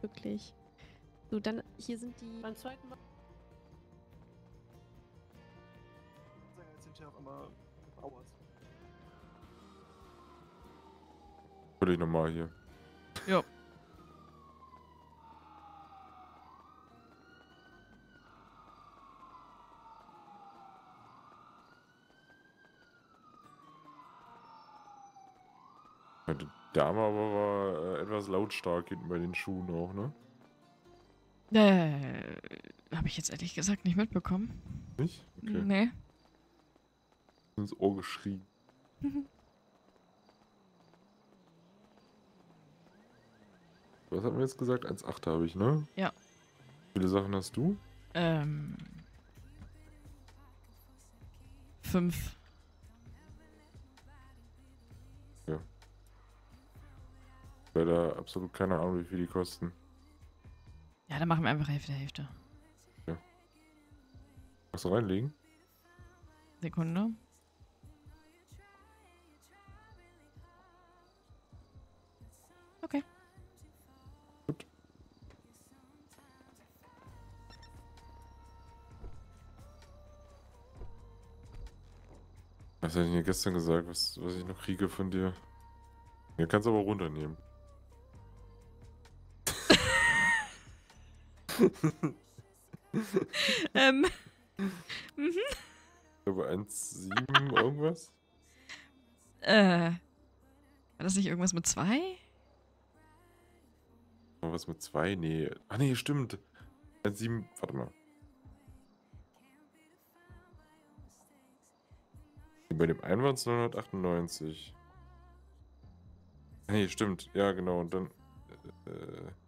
Wirklich. So, dann hier sind die. Beim zweiten Mal. Jetzt Hours. Völlig normal hier. Ja. Die Dame aber war äh, etwas lautstark hinten bei den Schuhen auch, ne? Äh, habe ich jetzt ehrlich gesagt nicht mitbekommen. Nicht? Okay. Nee. Ins Ohr geschrien. (laughs) Was haben wir jetzt gesagt? 1,8 habe ich, ne? Ja. Wie viele Sachen hast du? Ähm. Fünf. Leider absolut keine Ahnung, wie viel die kosten. Ja, dann machen wir einfach Hälfte, Hälfte. Was reinlegen? Sekunde. Okay. Was hatte ich dir gestern gesagt, was, was ich noch kriege von dir? Ja, kannst du aber runternehmen. (laughs) ähm. Mhm. Ich glaube 1,7 irgendwas. Äh. War das nicht irgendwas mit zwei? Was mit 2? Nee. Ah nee, stimmt. 1,7. Warte mal. Bei dem einen waren es 998. Nee, stimmt. Ja, genau. Und dann. Äh,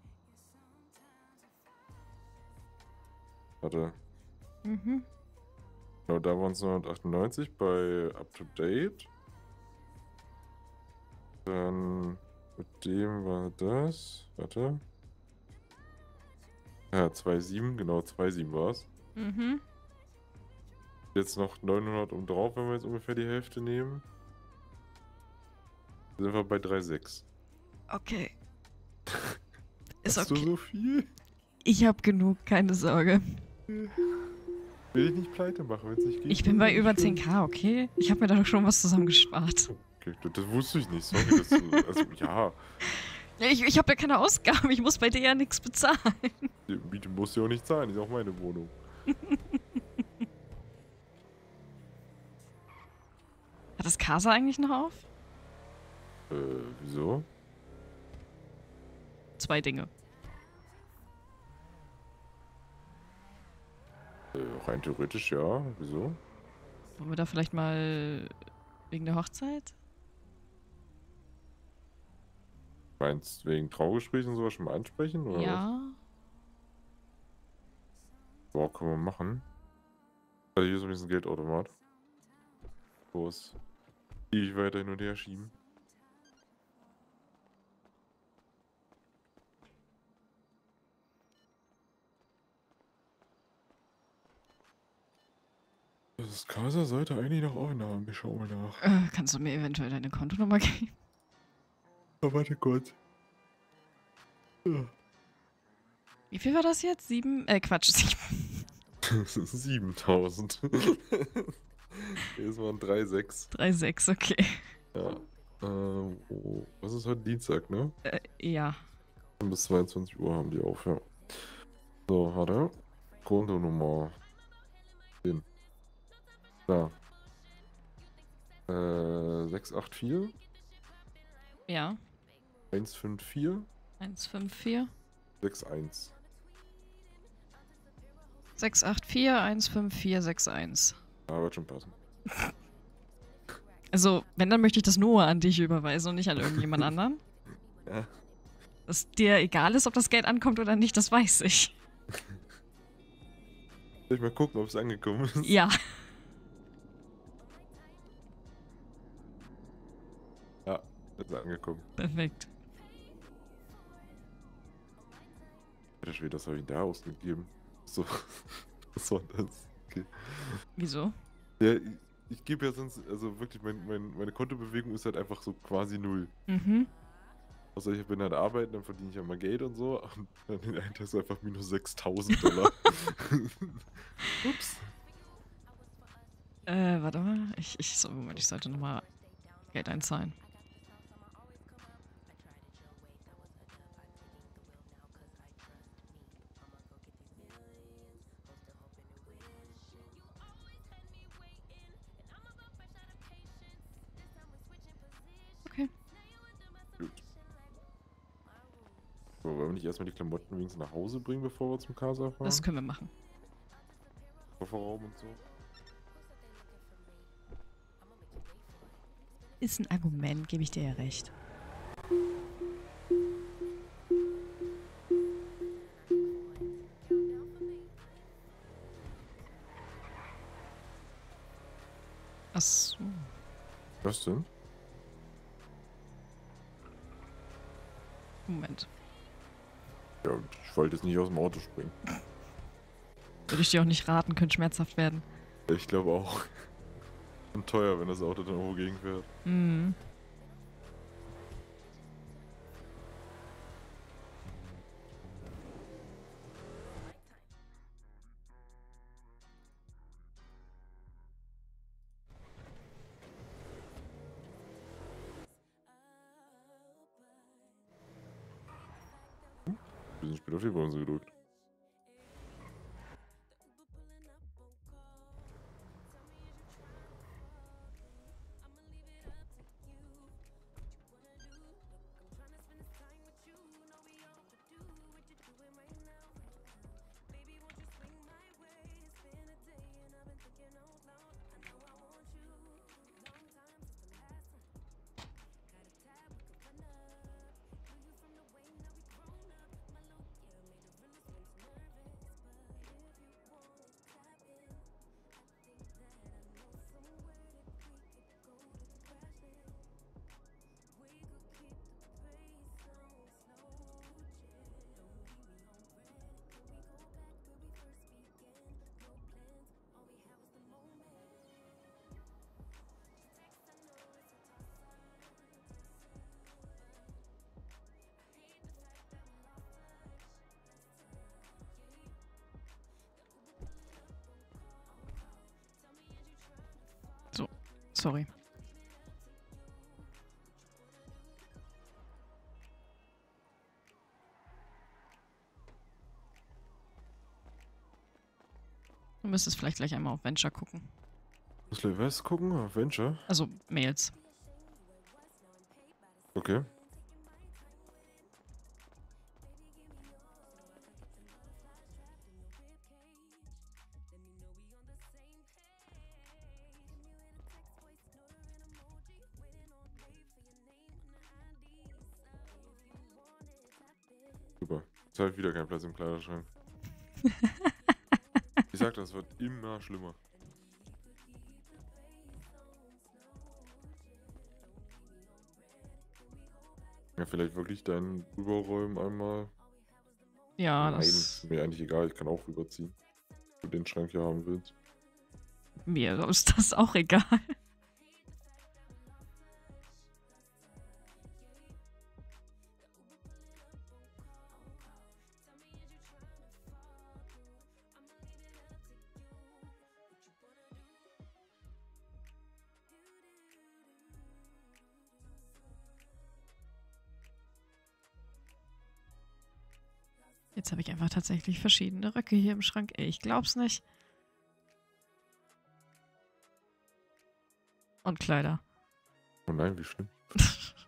warte. Mhm. Genau, da waren es 998 bei Up to Date. Dann mit dem war das. Warte. Ja, 2,7, genau, 2,7 war es. Mhm. Jetzt noch 900 um drauf, wenn wir jetzt ungefähr die Hälfte nehmen. Sind wir bei 3,6. Okay. (laughs) Ist Hast okay. du so viel? Ich habe genug, keine Sorge. Will ich nicht pleite machen, wenn es nicht geht. Ich bin bei über 10k, okay? Ich habe mir da doch schon was zusammengespart. Okay, das- das wusste ich nicht, sorry. Dass du, also, ja, Ja, Ich, ich habe ja keine Ausgaben, ich muss bei dir ja nichts bezahlen. die Miete musst du ja auch nicht zahlen, ist auch meine Wohnung. (laughs) Hat das Casa eigentlich noch auf? Äh, wieso? Zwei Dinge. Rein theoretisch ja, wieso? Wollen wir da vielleicht mal wegen der Hochzeit? Meinst du wegen Traugesprächen sowas schon mal ansprechen? Oder Ja. Boah, können wir machen. Also hier ist übrigens ein Geldautomat. Los. Die ich weiter hin und her schieben. Das Casa sollte eigentlich noch offen haben. Ich schau mal nach. Äh, kannst du mir eventuell deine Kontonummer geben? Oh, warte kurz. Ja. Wie viel war das jetzt? Sieben? Äh, Quatsch, (laughs) sieben. 7000. Hier (laughs) waren 3,6. 3,6, okay. Ja. Ähm, oh, was ist heute Dienstag, ne? Äh, ja. Bis 22 Uhr haben die auf, ja. So, warte. Kontonummer. 10. Da. Äh, 684 Ja. 154 154 61. 684 15461. Ja, wird schon passen. (laughs) Also, wenn, dann möchte ich das nur an dich überweisen und nicht an irgendjemand (laughs) anderen. Ja. Dass dir egal ist, ob das Geld ankommt oder nicht, das weiß ich. (laughs) Soll ich mal gucken, ob es angekommen ist? Ja. Ist angekommen. Perfekt. Alter Schwede, das habe ich da ausgegeben. So. (laughs) Was war das? Okay. Wieso? Ja, ich, ich gebe ja sonst, also wirklich, mein, mein, meine Kontobewegung ist halt einfach so quasi null. Mhm. Außer ich bin halt arbeiten, dann verdiene ich ja mal Geld und so. Und dann den einen Tag ist einfach minus 6000 Dollar. (laughs) Ups. Äh, warte mal. Ich, ich, so, Moment, ich sollte nochmal Geld einzahlen. Wollen wir nicht erstmal die Klamotten wenigstens nach Hause bringen, bevor wir zum Casa fahren? Das können wir machen. Kofferraum und so. Ist ein Argument, gebe ich dir ja recht. Ach so. Was denn? Moment. Ja, ich wollte jetzt nicht aus dem Auto springen. Würde ich dir auch nicht raten, könnte schmerzhaft werden. Ich glaube auch. (laughs) Und teuer, wenn das Auto dann irgendwo gegenfährt. Mhm. Sorry. Du müsstest vielleicht gleich einmal auf Venture gucken. Muss gleich was gucken? Auf Venture? Also Mails. Okay. Jetzt habe ich wieder keinen Platz im Kleiderschrank. ich sag das wird immer schlimmer. Ja, vielleicht wirklich deinen Überräumen einmal. Ja, Nein, das ist mir eigentlich egal, ich kann auch rüberziehen. Wenn du den Schrank hier haben willst. mir ist das auch egal. Jetzt habe ich einfach tatsächlich verschiedene Röcke hier im Schrank. Ich glaub's nicht. Und Kleider. Oh nein, wie schlimm. (laughs)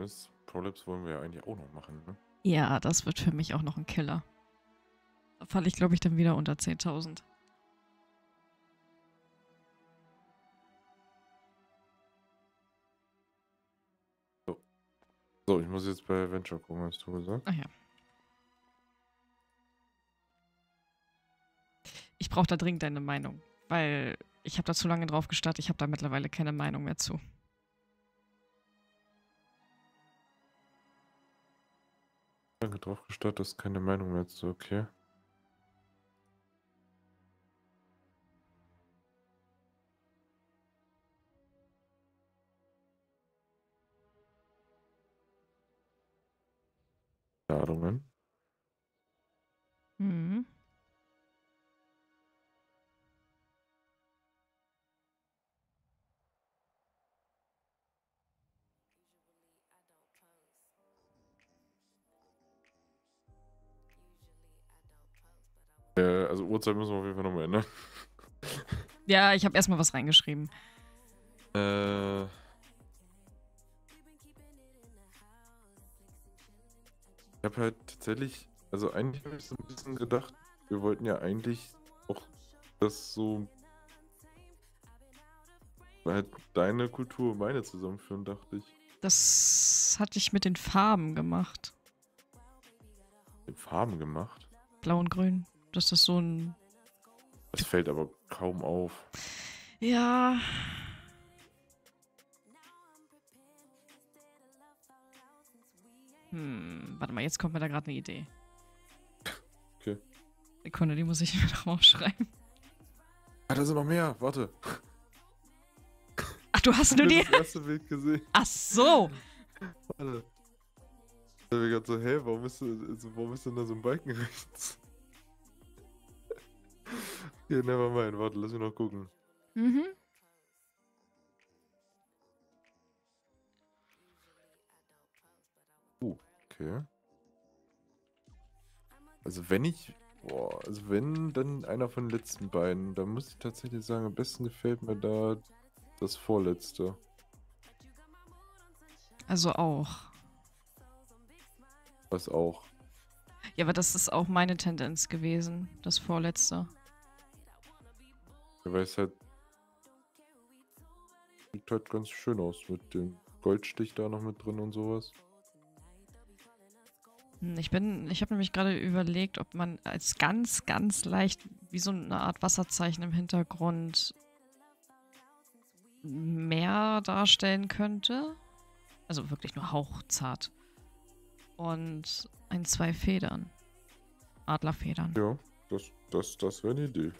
ist, Prolapse wollen wir ja eigentlich auch noch machen, ne? Ja, das wird für mich auch noch ein Killer. Da falle ich, glaube ich, dann wieder unter 10.000. So, ich muss jetzt bei Venture gucken, hast du gesagt? Ach ja. Ich brauche da dringend deine Meinung, weil ich habe da zu lange drauf gestarrt. Ich habe da mittlerweile keine Meinung mehr zu. Danke drauf gestartet, ist keine Meinung mehr zu, okay. Ladungen. Also Uhrzeit müssen wir auf jeden Fall nochmal ändern. Ja, ich habe erstmal was reingeschrieben. Äh. Ich habe halt tatsächlich, also eigentlich habe ich so ein bisschen gedacht, wir wollten ja eigentlich auch das so halt deine Kultur und meine zusammenführen, dachte ich. Das hatte ich mit den Farben gemacht. In Farben gemacht. Blau und Grün. Dass das so ein. Das fällt aber kaum auf. Ja. Hm, warte mal, jetzt kommt mir da gerade eine Idee. Okay. Sekunde, die muss ich (laughs) mir noch aufschreiben. Ah, da sind noch mehr. Warte. Ach, du hast nur Ich die. hab das erste Bild gesehen. Ach so. Warte. Da hab ich gerade so, hä, warum ist, also, warum ist denn da so ein Balken rechts? Ja, never mind. Warte, lass mich noch gucken. Mhm. Uh, okay. Also wenn ich, boah, also wenn, dann einer von den letzten beiden. Da muss ich tatsächlich sagen, am besten gefällt mir da das vorletzte. Also auch. Was auch. Ja, aber das ist auch meine Tendenz gewesen, das vorletzte. Weil es halt sieht halt ganz schön aus mit dem Goldstich da noch mit drin und sowas. Hm, Ich bin, ich habe nämlich gerade überlegt, ob man als ganz, ganz leicht wie so eine Art Wasserzeichen im Hintergrund mehr darstellen könnte. Also wirklich nur hauchzart. Und ein, zwei Federn. Adlerfedern. Ja, das, das, das wäre eine Idee.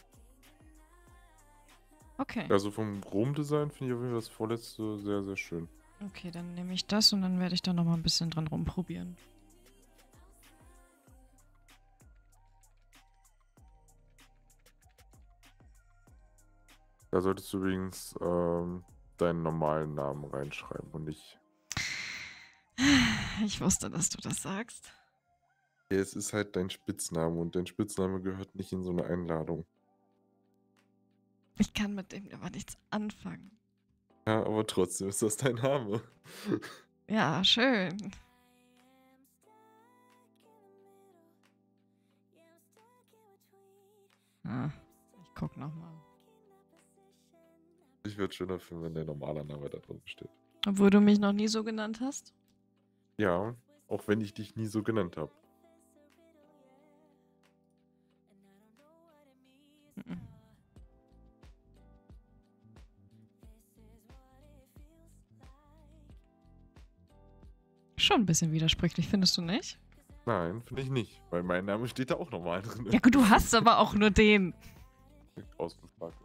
Okay. Also vom Rom-Design finde ich auf jeden Fall das vorletzte sehr, sehr schön. Okay, dann nehme ich das und dann werde ich da noch mal ein bisschen dran rumprobieren. Da solltest du übrigens ähm, deinen normalen Namen reinschreiben und nicht. Ich wusste, dass du das sagst. Ja, es ist halt dein Spitzname und dein Spitzname gehört nicht in so eine Einladung. Ich kann mit dem aber nichts anfangen. Ja, aber trotzdem ist das dein Name. (laughs) Ja, schön. Ah, ich guck noch mal. Ich würde schöner finden, wenn der normale Name da drin steht. Obwohl du mich noch nie so genannt hast? Ja, auch wenn ich dich nie so genannt habe. Schon ein bisschen widersprüchlich, findest du nicht? Nein, finde ich nicht, weil mein Name steht da auch normal drin. Ja gut, du hast aber auch nur den. Ausgefragt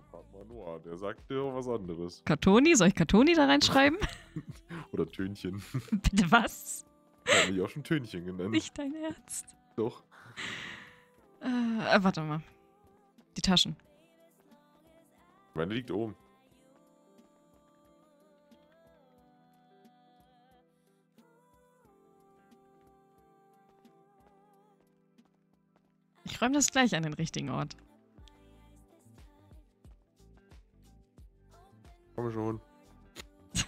Noah, der sagt dir was anderes. Katoni? Soll ich Katoni da reinschreiben? (laughs) Oder Tönchen. Bitte was? Habe ich auch schon Tönchen genannt. Nicht dein Ernst. Doch. Äh, äh, warte mal. Die Taschen. Meine liegt oben. Ich räume das gleich an den richtigen Ort. Komm schon. (laughs)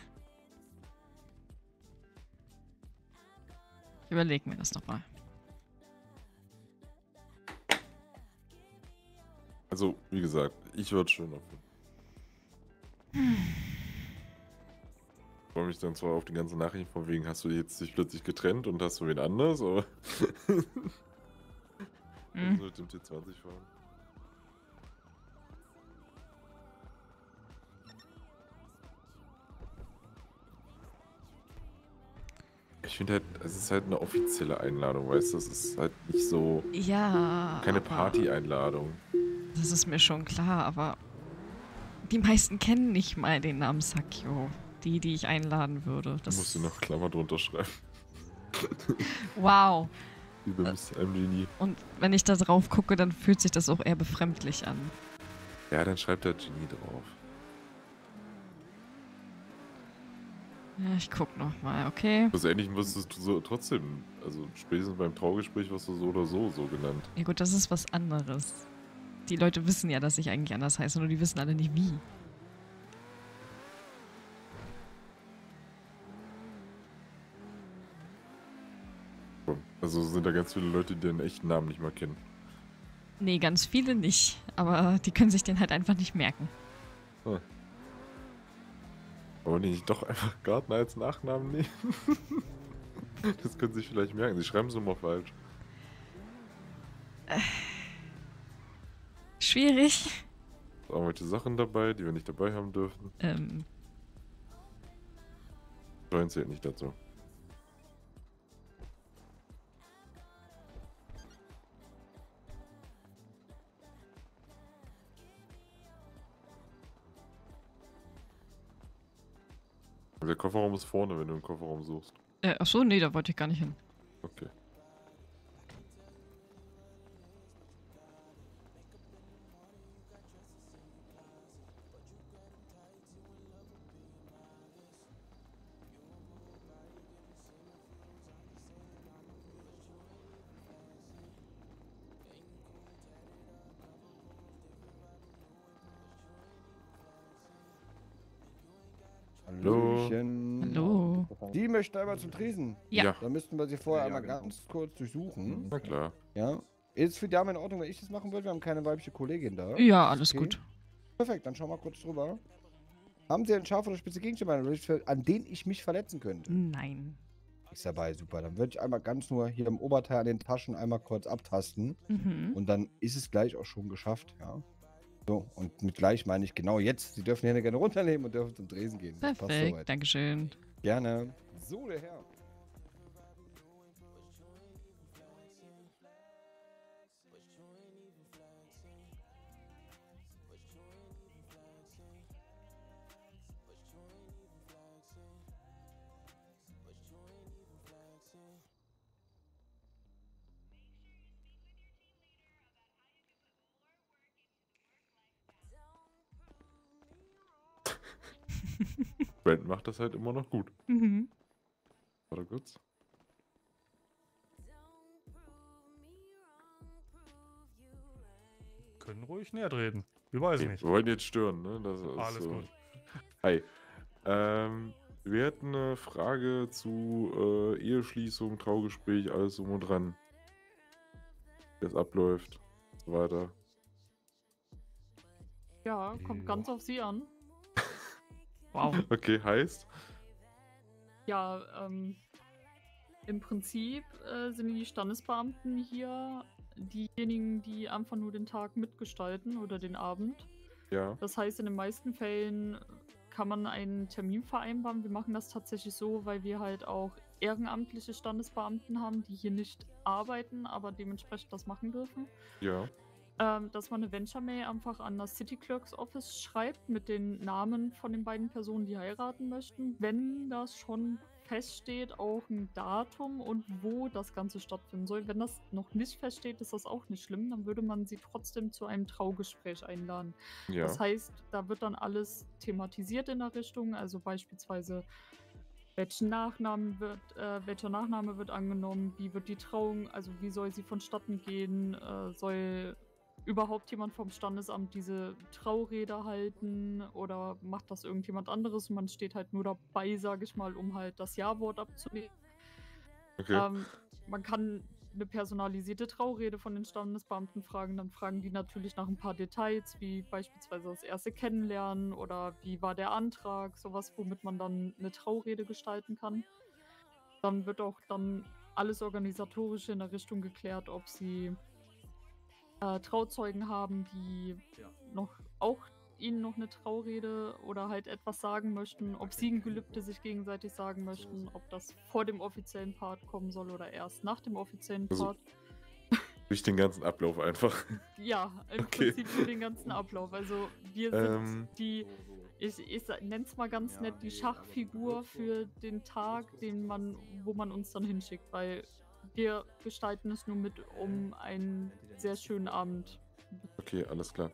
Ich überlege mir das nochmal. Also, wie gesagt, ich würde schon auf. Ich (sighs) freue mich dann zwar auf die ganze Nachricht von wegen, hast du jetzt dich plötzlich getrennt und hast du wen anders, aber. (laughs) Hm. Also mit dem T20 fahren. Ich finde halt, es ist halt eine offizielle Einladung, weißt du? Es ist halt nicht so. Ja. Keine Party-Einladung. Das ist mir schon klar, aber die meisten kennen nicht mal den Namen Sakyo. Die, die ich einladen würde. Da Das musst du noch Klammer drunter schreiben. Wow. Mr. M. Genie. Und wenn ich da drauf gucke, dann fühlt sich das auch eher befremdlich an. Ja, dann schreibt da Genie drauf. Ja, ich guck noch mal, okay? Schlussendlich musstest du so trotzdem, also spätestens beim Traugespräch wirst du so oder so so genannt. Ja gut, das ist was anderes. die Leute wissen ja, dass ich eigentlich anders heiße, nur die wissen alle nicht wie. Also sind da ganz viele Leute, die den echten Namen nicht mal kennen. Nee, ganz viele nicht. Aber die können sich den halt einfach nicht merken. Hm. Aber die nicht doch einfach Gartner als Nachnamen nehmen? (laughs) das können sie sich vielleicht merken. Sie schreiben es immer falsch. Äh, schwierig. Sind irgendwelche Sachen dabei, die wir nicht dabei haben dürfen. Ähm, Steuern zählt nicht dazu. Der Kofferraum ist vorne, wenn du einen Kofferraum suchst. äh, achso, nee, da wollte ich gar nicht hin. Okay. Die möchte einmal zum Tresen. Ja. Ja. Da müssten wir sie vorher einmal genau. ganz kurz durchsuchen. Na klar. Ja. Ist für die Dame in Ordnung, wenn ich das machen würde? Wir haben keine weibliche Kollegin da. Ja, alles Okay. gut. Perfekt, dann schauen wir kurz drüber. Haben Sie einen scharf oder spitze Gegenstand, an den- an den ich mich verletzen könnte? Nein. Ist dabei, super. Dann würde ich einmal ganz nur hier im Oberteil an den Taschen einmal kurz abtasten. Mhm. Und dann ist es gleich auch schon geschafft, ja. So, und mit gleich meine ich genau jetzt. Sie dürfen die Hände gerne runternehmen und dürfen zum Tresen gehen. Perfekt. Dankeschön. Gerne. So, der Herr. Brandon macht das halt immer noch gut. Mhm. Warte kurz. Können ruhig näher treten. Wir weiß Nee, nicht. Wir wollten jetzt stören, ne? Das ist Alles so. gut. Hi. Ähm, wir hätten eine Frage zu äh, Eheschließung, Traugespräch, alles drum und dran. Wie das abläuft und so weiter. Ja, kommt ganz auf Sie an. Wow. (laughs) Okay, heißt? Ja, ähm, im Prinzip äh, sind die Standesbeamten hier diejenigen, die einfach nur den Tag mitgestalten oder den Abend. Ja. Das heißt, in den meisten Fällen kann man einen Termin vereinbaren. Wir machen das tatsächlich so, weil wir halt auch ehrenamtliche Standesbeamten haben, die hier nicht arbeiten, aber dementsprechend das machen dürfen. Ja. Ähm, dass man eine Venture-Mail einfach an das City Clerks Office schreibt mit den Namen von den beiden Personen, die heiraten möchten. Wenn das schon feststeht, auch ein Datum und wo das Ganze stattfinden soll. Wenn das noch nicht feststeht, ist das auch nicht schlimm. Dann würde man sie trotzdem zu einem Traugespräch einladen. Ja. Das heißt, da wird dann alles thematisiert in der Richtung, also beispielsweise welchen Nachnamen wird, äh, welcher Nachname wird angenommen, wie wird die Trauung, also wie soll sie vonstatten gehen, äh, soll überhaupt jemand vom Standesamt diese Traurede halten oder macht das irgendjemand anderes und man steht halt nur dabei, sage ich mal, um halt das Ja-Wort abzunehmen. Okay. Ähm, man kann eine personalisierte Traurede von den Standesbeamten fragen, dann fragen die natürlich nach ein paar Details, wie beispielsweise das erste Kennenlernen oder wie war der Antrag, sowas, womit man dann eine Traurede gestalten kann. Dann wird auch dann alles organisatorische in der Richtung geklärt, ob sie äh, Trauzeugen haben, die noch auch ihnen noch eine Traurede oder halt etwas sagen möchten, ob sie ein Gelübde sich gegenseitig sagen möchten, ob das vor dem offiziellen Part kommen soll oder erst nach dem offiziellen Also- Part. (laughs) Durch den ganzen Ablauf einfach. (laughs) Ja, im Okay. Prinzip für den ganzen Ablauf. Also wir sind Ähm. die, ich, ich nenne es mal ganz nett, die Schachfigur für den Tag, den man, wo man uns dann hinschickt, weil wir gestalten es nur mit, um einen sehr schönen Abend. Okay, alles klar.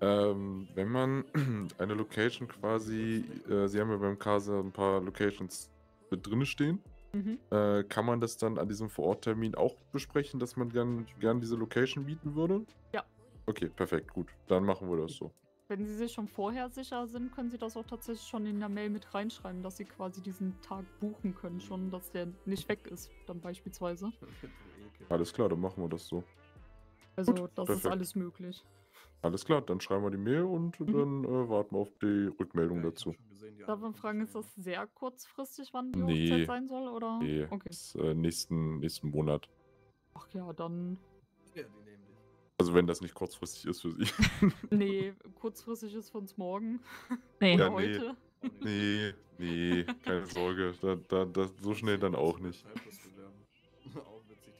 Ähm, wenn man (clears throat) eine Location quasi, äh, Sie haben ja beim Casa ein paar Locations mit drinne stehen, Mhm. äh, kann man das dann an diesem Vororttermin auch besprechen, dass man gern, gern diese Location bieten würde? Ja, Okay, perfekt, gut. Dann machen wir das so. Wenn Sie sich schon vorher sicher sind, können Sie das auch tatsächlich schon in der Mail mit reinschreiben, dass Sie quasi diesen Tag buchen können, schon, dass der nicht weg ist, dann beispielsweise. (laughs) Alles klar, dann machen wir das so. Also, Gut, das ist perfekt. alles möglich. Alles klar, dann schreiben wir die Mail und Mhm. dann äh, warten wir auf die Rückmeldung dazu. Darf man fragen, ist das sehr kurzfristig, wann die Nee. Hochzeit sein soll? Oder? Nee, Okay. ist, äh, nächsten, nächsten Monat. Ach ja, dann. Also wenn das nicht kurzfristig ist für Sie. (laughs) (laughs) Nee, kurzfristig ist für uns morgen. (laughs) Nee. Ja, nee. heute. Nee, nee, keine Sorge. Da, da, da, so schnell dann auch nicht.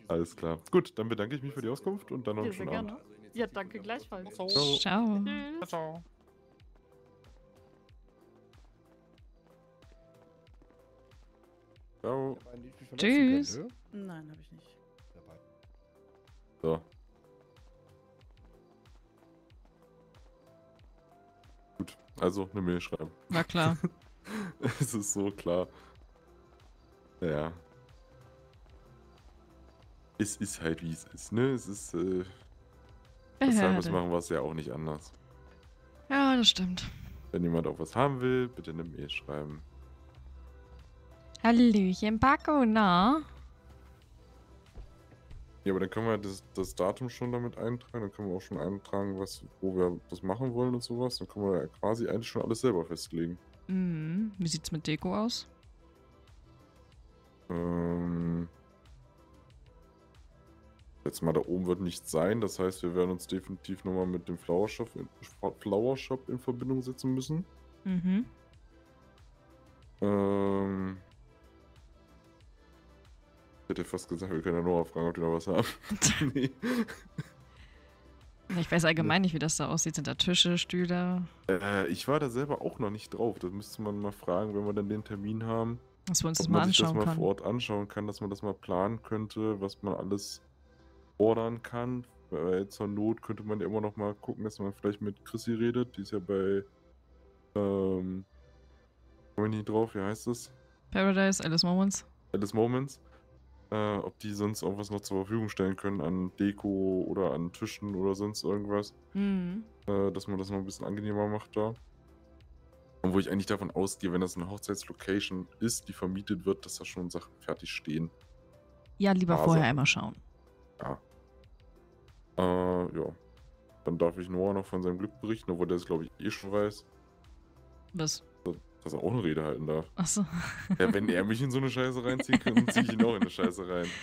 Alles klar. Gut, dann bedanke ich mich für die Auskunft und dann noch Ja, einen schönen gerne. Abend. Ja, danke gleichfalls. Ciao. Ciao. Tschüss. Ciao. Ciao. Tschüss. Nein, habe ich nicht. So. Also eine Mail schreiben. War klar. (laughs) es ist so klar. Ja. Es ist halt wie es ist, ne? Es ist, äh. Behörde. machen wir es ja auch nicht anders. Ja, das stimmt. Wenn jemand auch was haben will, bitte eine Mail schreiben. Hallöchen, Paco, na? Ja, aber dann können wir das, das Datum schon damit eintragen. Dann können wir auch schon eintragen, was, wo wir das machen wollen und sowas. Dann können wir ja quasi eigentlich schon alles selber festlegen. Mhm. Wie sieht's mit Deko aus? Ähm, jetzt mal da oben wird nichts sein. Das heißt, wir werden uns definitiv nochmal mit dem Flower Shop in, Flower Shop in Verbindung setzen müssen. Mhm. Ähm, ich hätte fast gesagt, wir können ja Noah fragen, ob die noch was haben. (laughs) nee. Ich weiß allgemein nicht, wie das da aussieht. Sind da Tische, Stühle? Äh, ich war da selber auch noch nicht drauf. Das müsste man mal fragen, wenn wir dann den Termin haben. Dass wir uns das mal man sich das anschauen mal können. vor Ort anschauen kann, dass man das mal planen könnte, was man alles ordern kann. Weil zur Not könnte man ja immer noch mal gucken, dass man vielleicht mit Chrissy redet. Die ist ja bei. Ähm. Komme ich nicht drauf, wie heißt das? Paradise, Alice Moments. Alice Moments. Äh, ob die sonst auch was noch zur Verfügung stellen können an Deko oder an Tischen oder sonst irgendwas. Mhm. Äh, dass man das noch ein bisschen angenehmer macht da. Und wo ich eigentlich davon ausgehe, wenn das eine Hochzeitslocation ist, die vermietet wird, dass da schon Sachen fertig stehen. Ja, lieber Also- vorher einmal schauen. Ja. Äh, ja. Dann darf ich Noah noch von seinem Glück berichten, obwohl der es, glaube ich, eh schon weiß. Was? Dass er auch eine Rede halten darf. Achso. Ja, wenn er mich in so eine Scheiße reinziehen kann, dann ziehe ich ihn auch in eine Scheiße rein. (laughs)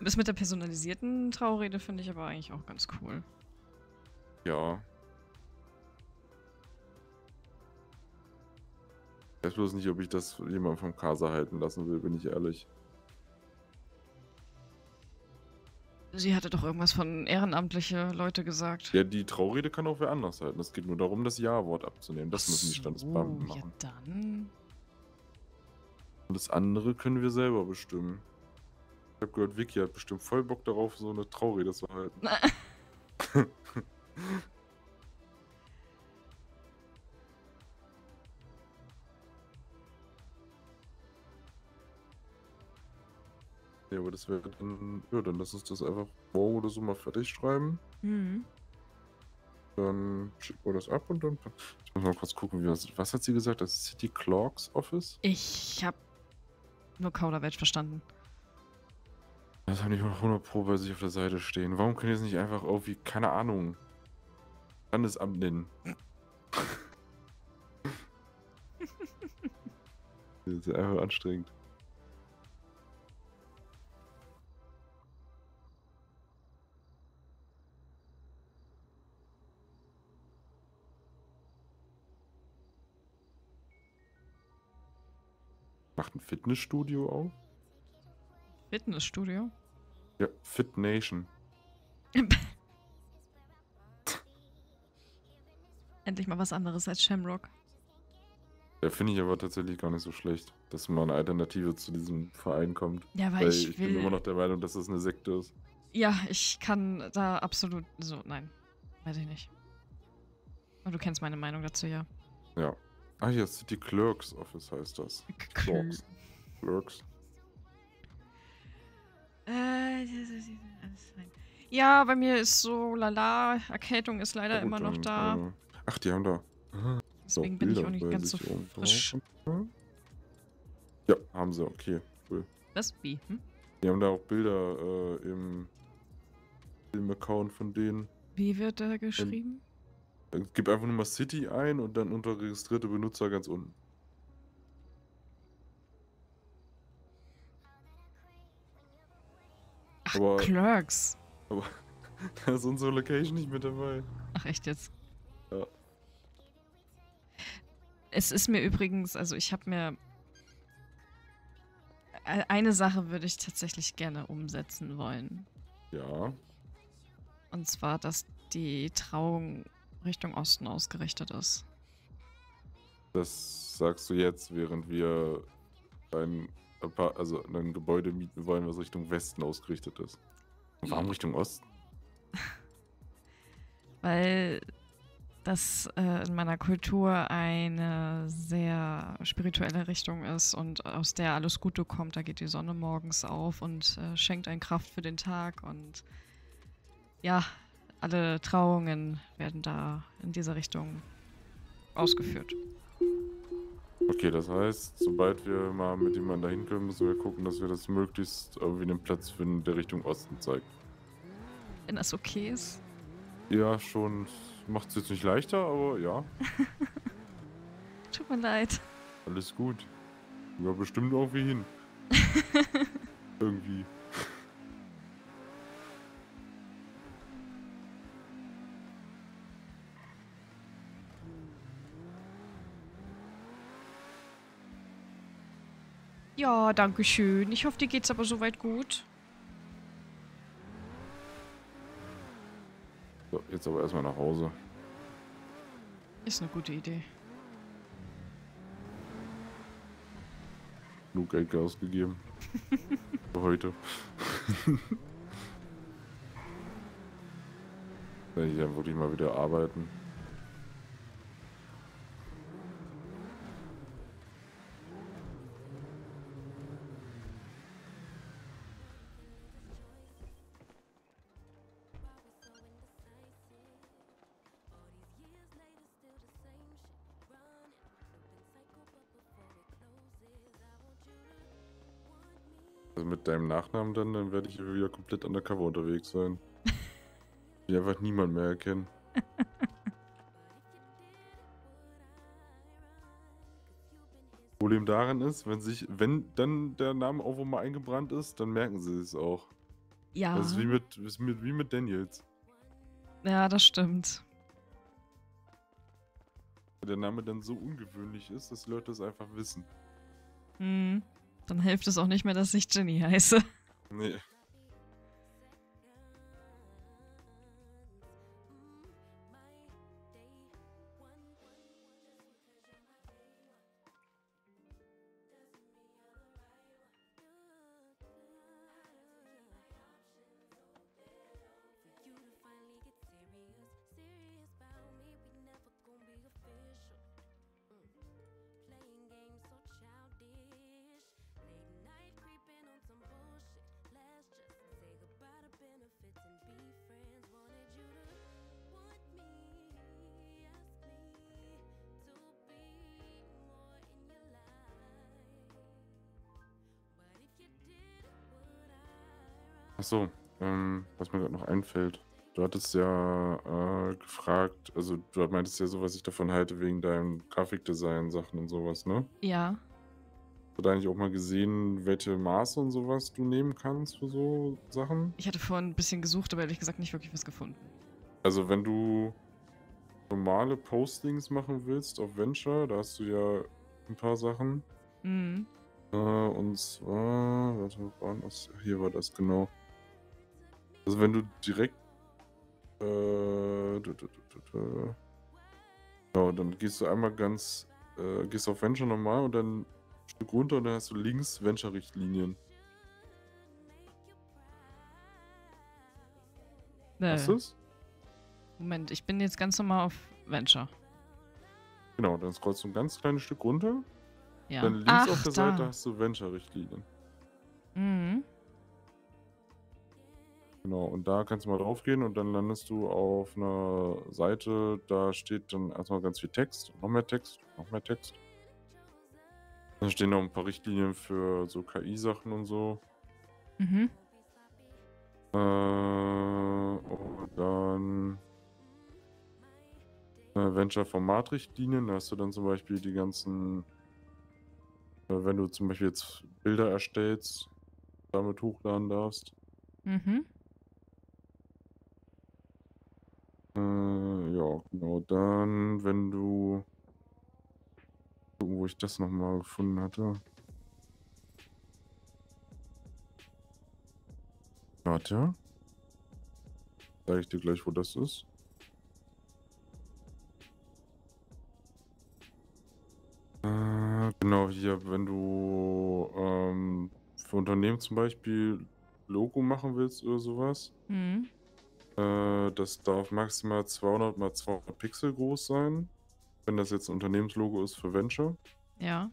Das mit der personalisierten Traurede finde ich aber eigentlich auch ganz cool. Ja. Ich weiß bloß nicht, ob ich das jemand vom Casa halten lassen will, bin ich ehrlich. Sie hatte doch irgendwas von ehrenamtliche Leute gesagt. Ja, die Traurede kann auch wer anders halten. Es geht nur darum, das Ja-Wort abzunehmen. Das müssen die Standesbeamten Oh, ja machen. dann. Und das andere können wir selber bestimmen. Ich habe gehört, Vicky hat bestimmt voll Bock darauf, so eine Traurede zu halten. (laughs) (laughs) ja, aber das wäre dann. Ja, dann lass uns das einfach morgen oder so mal fertig schreiben. Mhm. Dann schicken wir das ab und dann. Ich muss mal kurz gucken, wie das. Was hat sie gesagt? Das City Clocks Office? Ich habe nur Kauderwelsch verstanden. Das haben die 100 Pro bei sich auf der Seite stehen. Warum können die es nicht einfach irgendwie, keine Ahnung, Landesamt nennen? (laughs) das ist einfach anstrengend. Macht ein Fitnessstudio auf? Fitnessstudio? Ja, Fit Nation. (laughs) Endlich mal was anderes als Shamrock. Ja, finde ich aber tatsächlich gar nicht so schlecht, dass mal eine Alternative zu diesem Verein kommt. Ja, weil ich ich bin will- immer noch der Meinung, dass das eine Sekte ist. Ja, ich kann da absolut. So, nein. Weiß ich nicht. Aber du kennst meine Meinung dazu, ja. Ja. Ah, hier, City Clerks Office heißt das. Clerks. Clerks. Äh, ist. Ja, bei mir ist so lala. Erkältung ist leider gut, immer noch da. äh, Ach, die haben da. Ah, Deswegen bin ich Bilder auch nicht ganz so oben frisch. Ja, haben sie, okay, cool. Was? Wie? Hm? Die haben da auch Bilder äh, im, im Account von denen. Wie wird da geschrieben? Äh, Gib einfach nur mal City ein und dann unter registrierte Benutzer ganz unten. Ach, Aber- Clerks. Aber (laughs) da ist unsere Location nicht mit dabei. Ach, echt jetzt? Ja. Es ist mir übrigens, also ich habe mir. E- Eine Sache würde ich tatsächlich gerne umsetzen wollen. Ja. Und zwar, dass die Trauung Richtung Osten ausgerichtet ist. Das sagst du jetzt, während wir ein, also ein Gebäude mieten wollen, was Richtung Westen ausgerichtet ist. Und warum Richtung Osten? (laughs) Weil das äh, in meiner Kultur eine sehr spirituelle Richtung ist und aus der alles Gute kommt. Da geht die Sonne morgens auf und äh, schenkt einen Kraft für den Tag. Und ja, alle Trauungen werden da in diese Richtung ausgeführt. Okay, das heißt, sobald wir mal mit jemandem dahin können, müssen wir gucken, dass wir das möglichst irgendwie einen Platz finden, der Richtung Osten zeigt. Wenn das okay ist. Ja, schon. Macht es jetzt nicht leichter, aber ja, (laughs) Tut mir leid. alles gut. Ja, bestimmt irgendwie hin. (laughs) Irgendwie. Ja, danke schön. Ich hoffe, dir geht's aber soweit gut. So, jetzt aber erstmal nach Hause. Ist eine gute Idee. Genug Geld ausgegeben. (laughs) Für heute. (laughs) Wenn ich dann wirklich mal wieder arbeiten. Also mit deinem Nachnamen dann, dann werde ich wieder komplett undercover unterwegs sein. (laughs) Ich einfach niemand mehr erkennen. Problem daran ist, wenn sich, wenn dann der Name irgendwo mal eingebrannt ist, dann merken sie es auch. Ja. Das ist wie mit, ist mit, wie mit Daniels. Ja, das stimmt. Weil der Name dann so ungewöhnlich ist, dass die Leute es einfach wissen. Hm. Dann hilft es auch nicht mehr, dass ich Ginny heiße. Nee. Achso, ähm, was mir gerade noch einfällt. Du hattest ja äh, gefragt, also du meintest ja so, was ich davon halte, wegen deinem Grafikdesign-Sachen und sowas, ne? Ja. Hast du da eigentlich auch mal gesehen, welche Maße und sowas du nehmen kannst für so Sachen? Ich hatte vorhin ein bisschen gesucht, aber ehrlich gesagt nicht wirklich was gefunden. Also wenn du normale Postings machen willst auf Venture, da hast du ja ein paar Sachen. Mhm. Äh, und zwar, warte, wo war das? Hier war das genau. Also wenn du direkt äh, du, du, du. Genau, dann gehst du einmal ganz, äh, gehst auf Venture normal und dann ein Stück runter und dann hast du links Venture-Richtlinien. Hast Äh, du's? Moment, ich bin jetzt ganz normal auf Venture. Genau, dann scrollst du ein ganz kleines Stück runter. Ja. Dann links Ach, auf der da. Seite hast du Venture-Richtlinien. Mhm. Genau, und da kannst du mal drauf gehen und dann landest du auf einer Seite, da steht dann erstmal ganz viel Text, noch mehr Text, noch mehr Text. Dann stehen noch ein paar Richtlinien für so KI-Sachen und so. Mhm. Äh, und dann äh, Venture-Format-Richtlinien. Da hast du dann zum Beispiel die ganzen, äh, wenn du zum Beispiel jetzt Bilder erstellst, damit hochladen darfst. Mhm. Äh, ja, genau. Dann, wenn du. Gucken, wo ich das nochmal gefunden hatte. Warte. Sag ich dir gleich, wo das ist. Äh, genau, hier, wenn du ähm, für Unternehmen zum Beispiel Logo machen willst oder sowas, Mhm. Äh, das darf maximal 200 mal 200 Pixel groß sein. Wenn das jetzt ein Unternehmenslogo ist für Venture. Ja.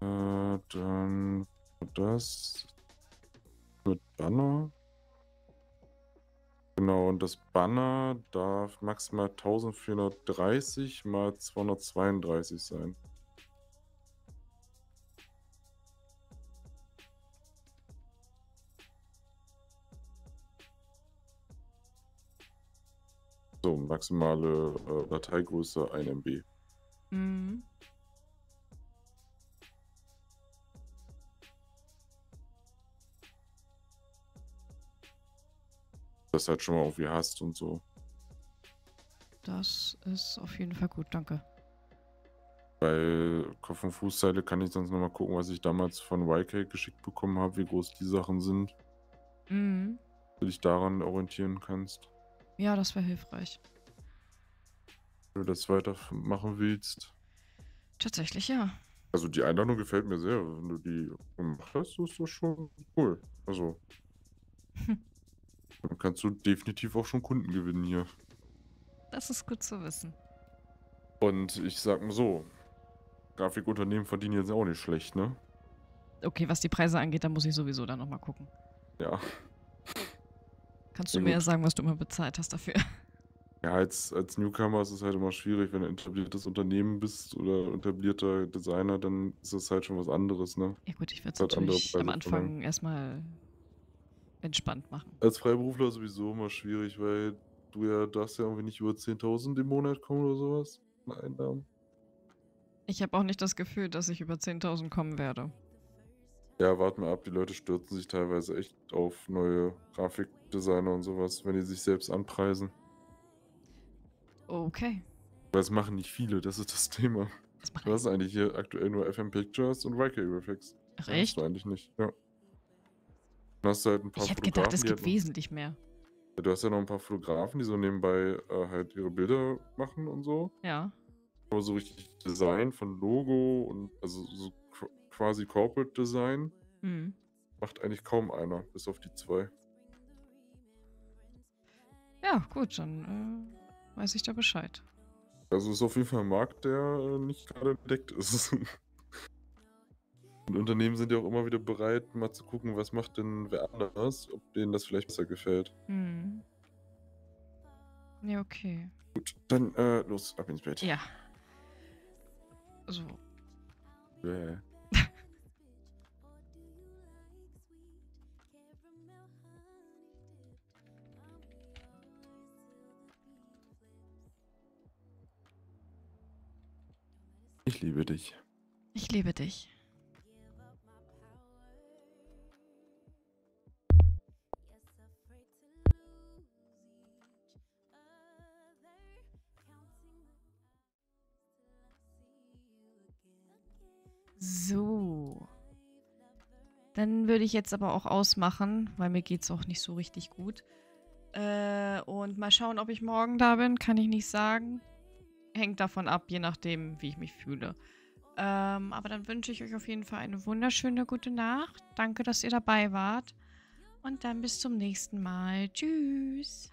Äh, dann das mit Banner. Genau, und das Banner darf maximal 1430 mal 232 sein. So, maximale äh, Dateigröße 1 MB. Mhm. Das halt schon mal irgendwie hast und so. Das ist auf jeden Fall gut, danke. Bei Kopf- und Fußzeile kann ich sonst nochmal gucken, was ich damals von YK geschickt bekommen habe, wie groß die Sachen sind. Mhm. Dass du dich daran orientieren kannst. Ja, das wäre hilfreich. Wenn du das weitermachen willst. Tatsächlich, ja. Also die Einladung gefällt mir sehr. Wenn du die gemacht hast, ist das schon cool. Also. Dann kannst du definitiv auch schon Kunden gewinnen hier. Das ist gut zu wissen. Und ich sag mal so, Grafikunternehmen verdienen jetzt auch nicht schlecht, ne? Okay, was die Preise angeht, da muss ich sowieso dann nochmal gucken. Ja. Kannst du Ja, mir ja sagen, was du immer bezahlt hast dafür? Ja, als, als Newcomer ist es halt immer schwierig, wenn du ein etabliertes Unternehmen bist oder etablierter Designer, dann ist das halt schon was anderes, ne? Ja gut, ich würde es Halt natürlich am. Anfang erstmal entspannt machen. Als Freiberufler sowieso immer schwierig, weil du ja darfst ja irgendwie nicht über 10.000 im Monat kommen oder sowas. an Einnahmen. Ich habe auch nicht das Gefühl, dass ich über 10.000 kommen werde. Ja, warte mal ab, die Leute stürzen sich teilweise echt auf neue Grafikdesigner und sowas, wenn die sich selbst anpreisen. Okay. Weil es machen nicht viele, das ist das Thema. Du hast eigentlich hier aktuell nur FM Pictures und YK Graphics. Ach, echt? Du eigentlich nicht, ja. Dann hast du halt ein paar Ich hätte gedacht, es gibt noch- wesentlich mehr. Du hast ja noch ein paar Fotografen, die so nebenbei äh, halt ihre Bilder machen und so. Ja. Aber so richtig Design von Logo und also so quasi Corporate Design Mhm. macht eigentlich kaum einer, bis auf die zwei. Ja, gut, dann äh, weiß ich da Bescheid. Also ist auf jeden Fall ein Markt, der äh, nicht gerade entdeckt ist. (laughs) Und Unternehmen sind ja auch immer wieder bereit, mal zu gucken, was macht denn wer anders, ob denen das vielleicht besser gefällt. Mhm. Ja, okay. Gut, dann äh, los, ab ins Bett. Ja. So. Bäh. Ich liebe dich. Ich liebe dich. So. Dann würde ich jetzt aber auch ausmachen, weil mir geht's auch nicht so richtig gut. Äh, und mal schauen, ob ich morgen da bin, kann ich nicht sagen. Hängt davon ab, je nachdem, wie ich mich fühle. Ähm, aber dann wünsche ich euch auf jeden Fall eine wunderschöne gute Nacht. Danke, dass ihr dabei wart. Und dann bis zum nächsten Mal. Tschüss.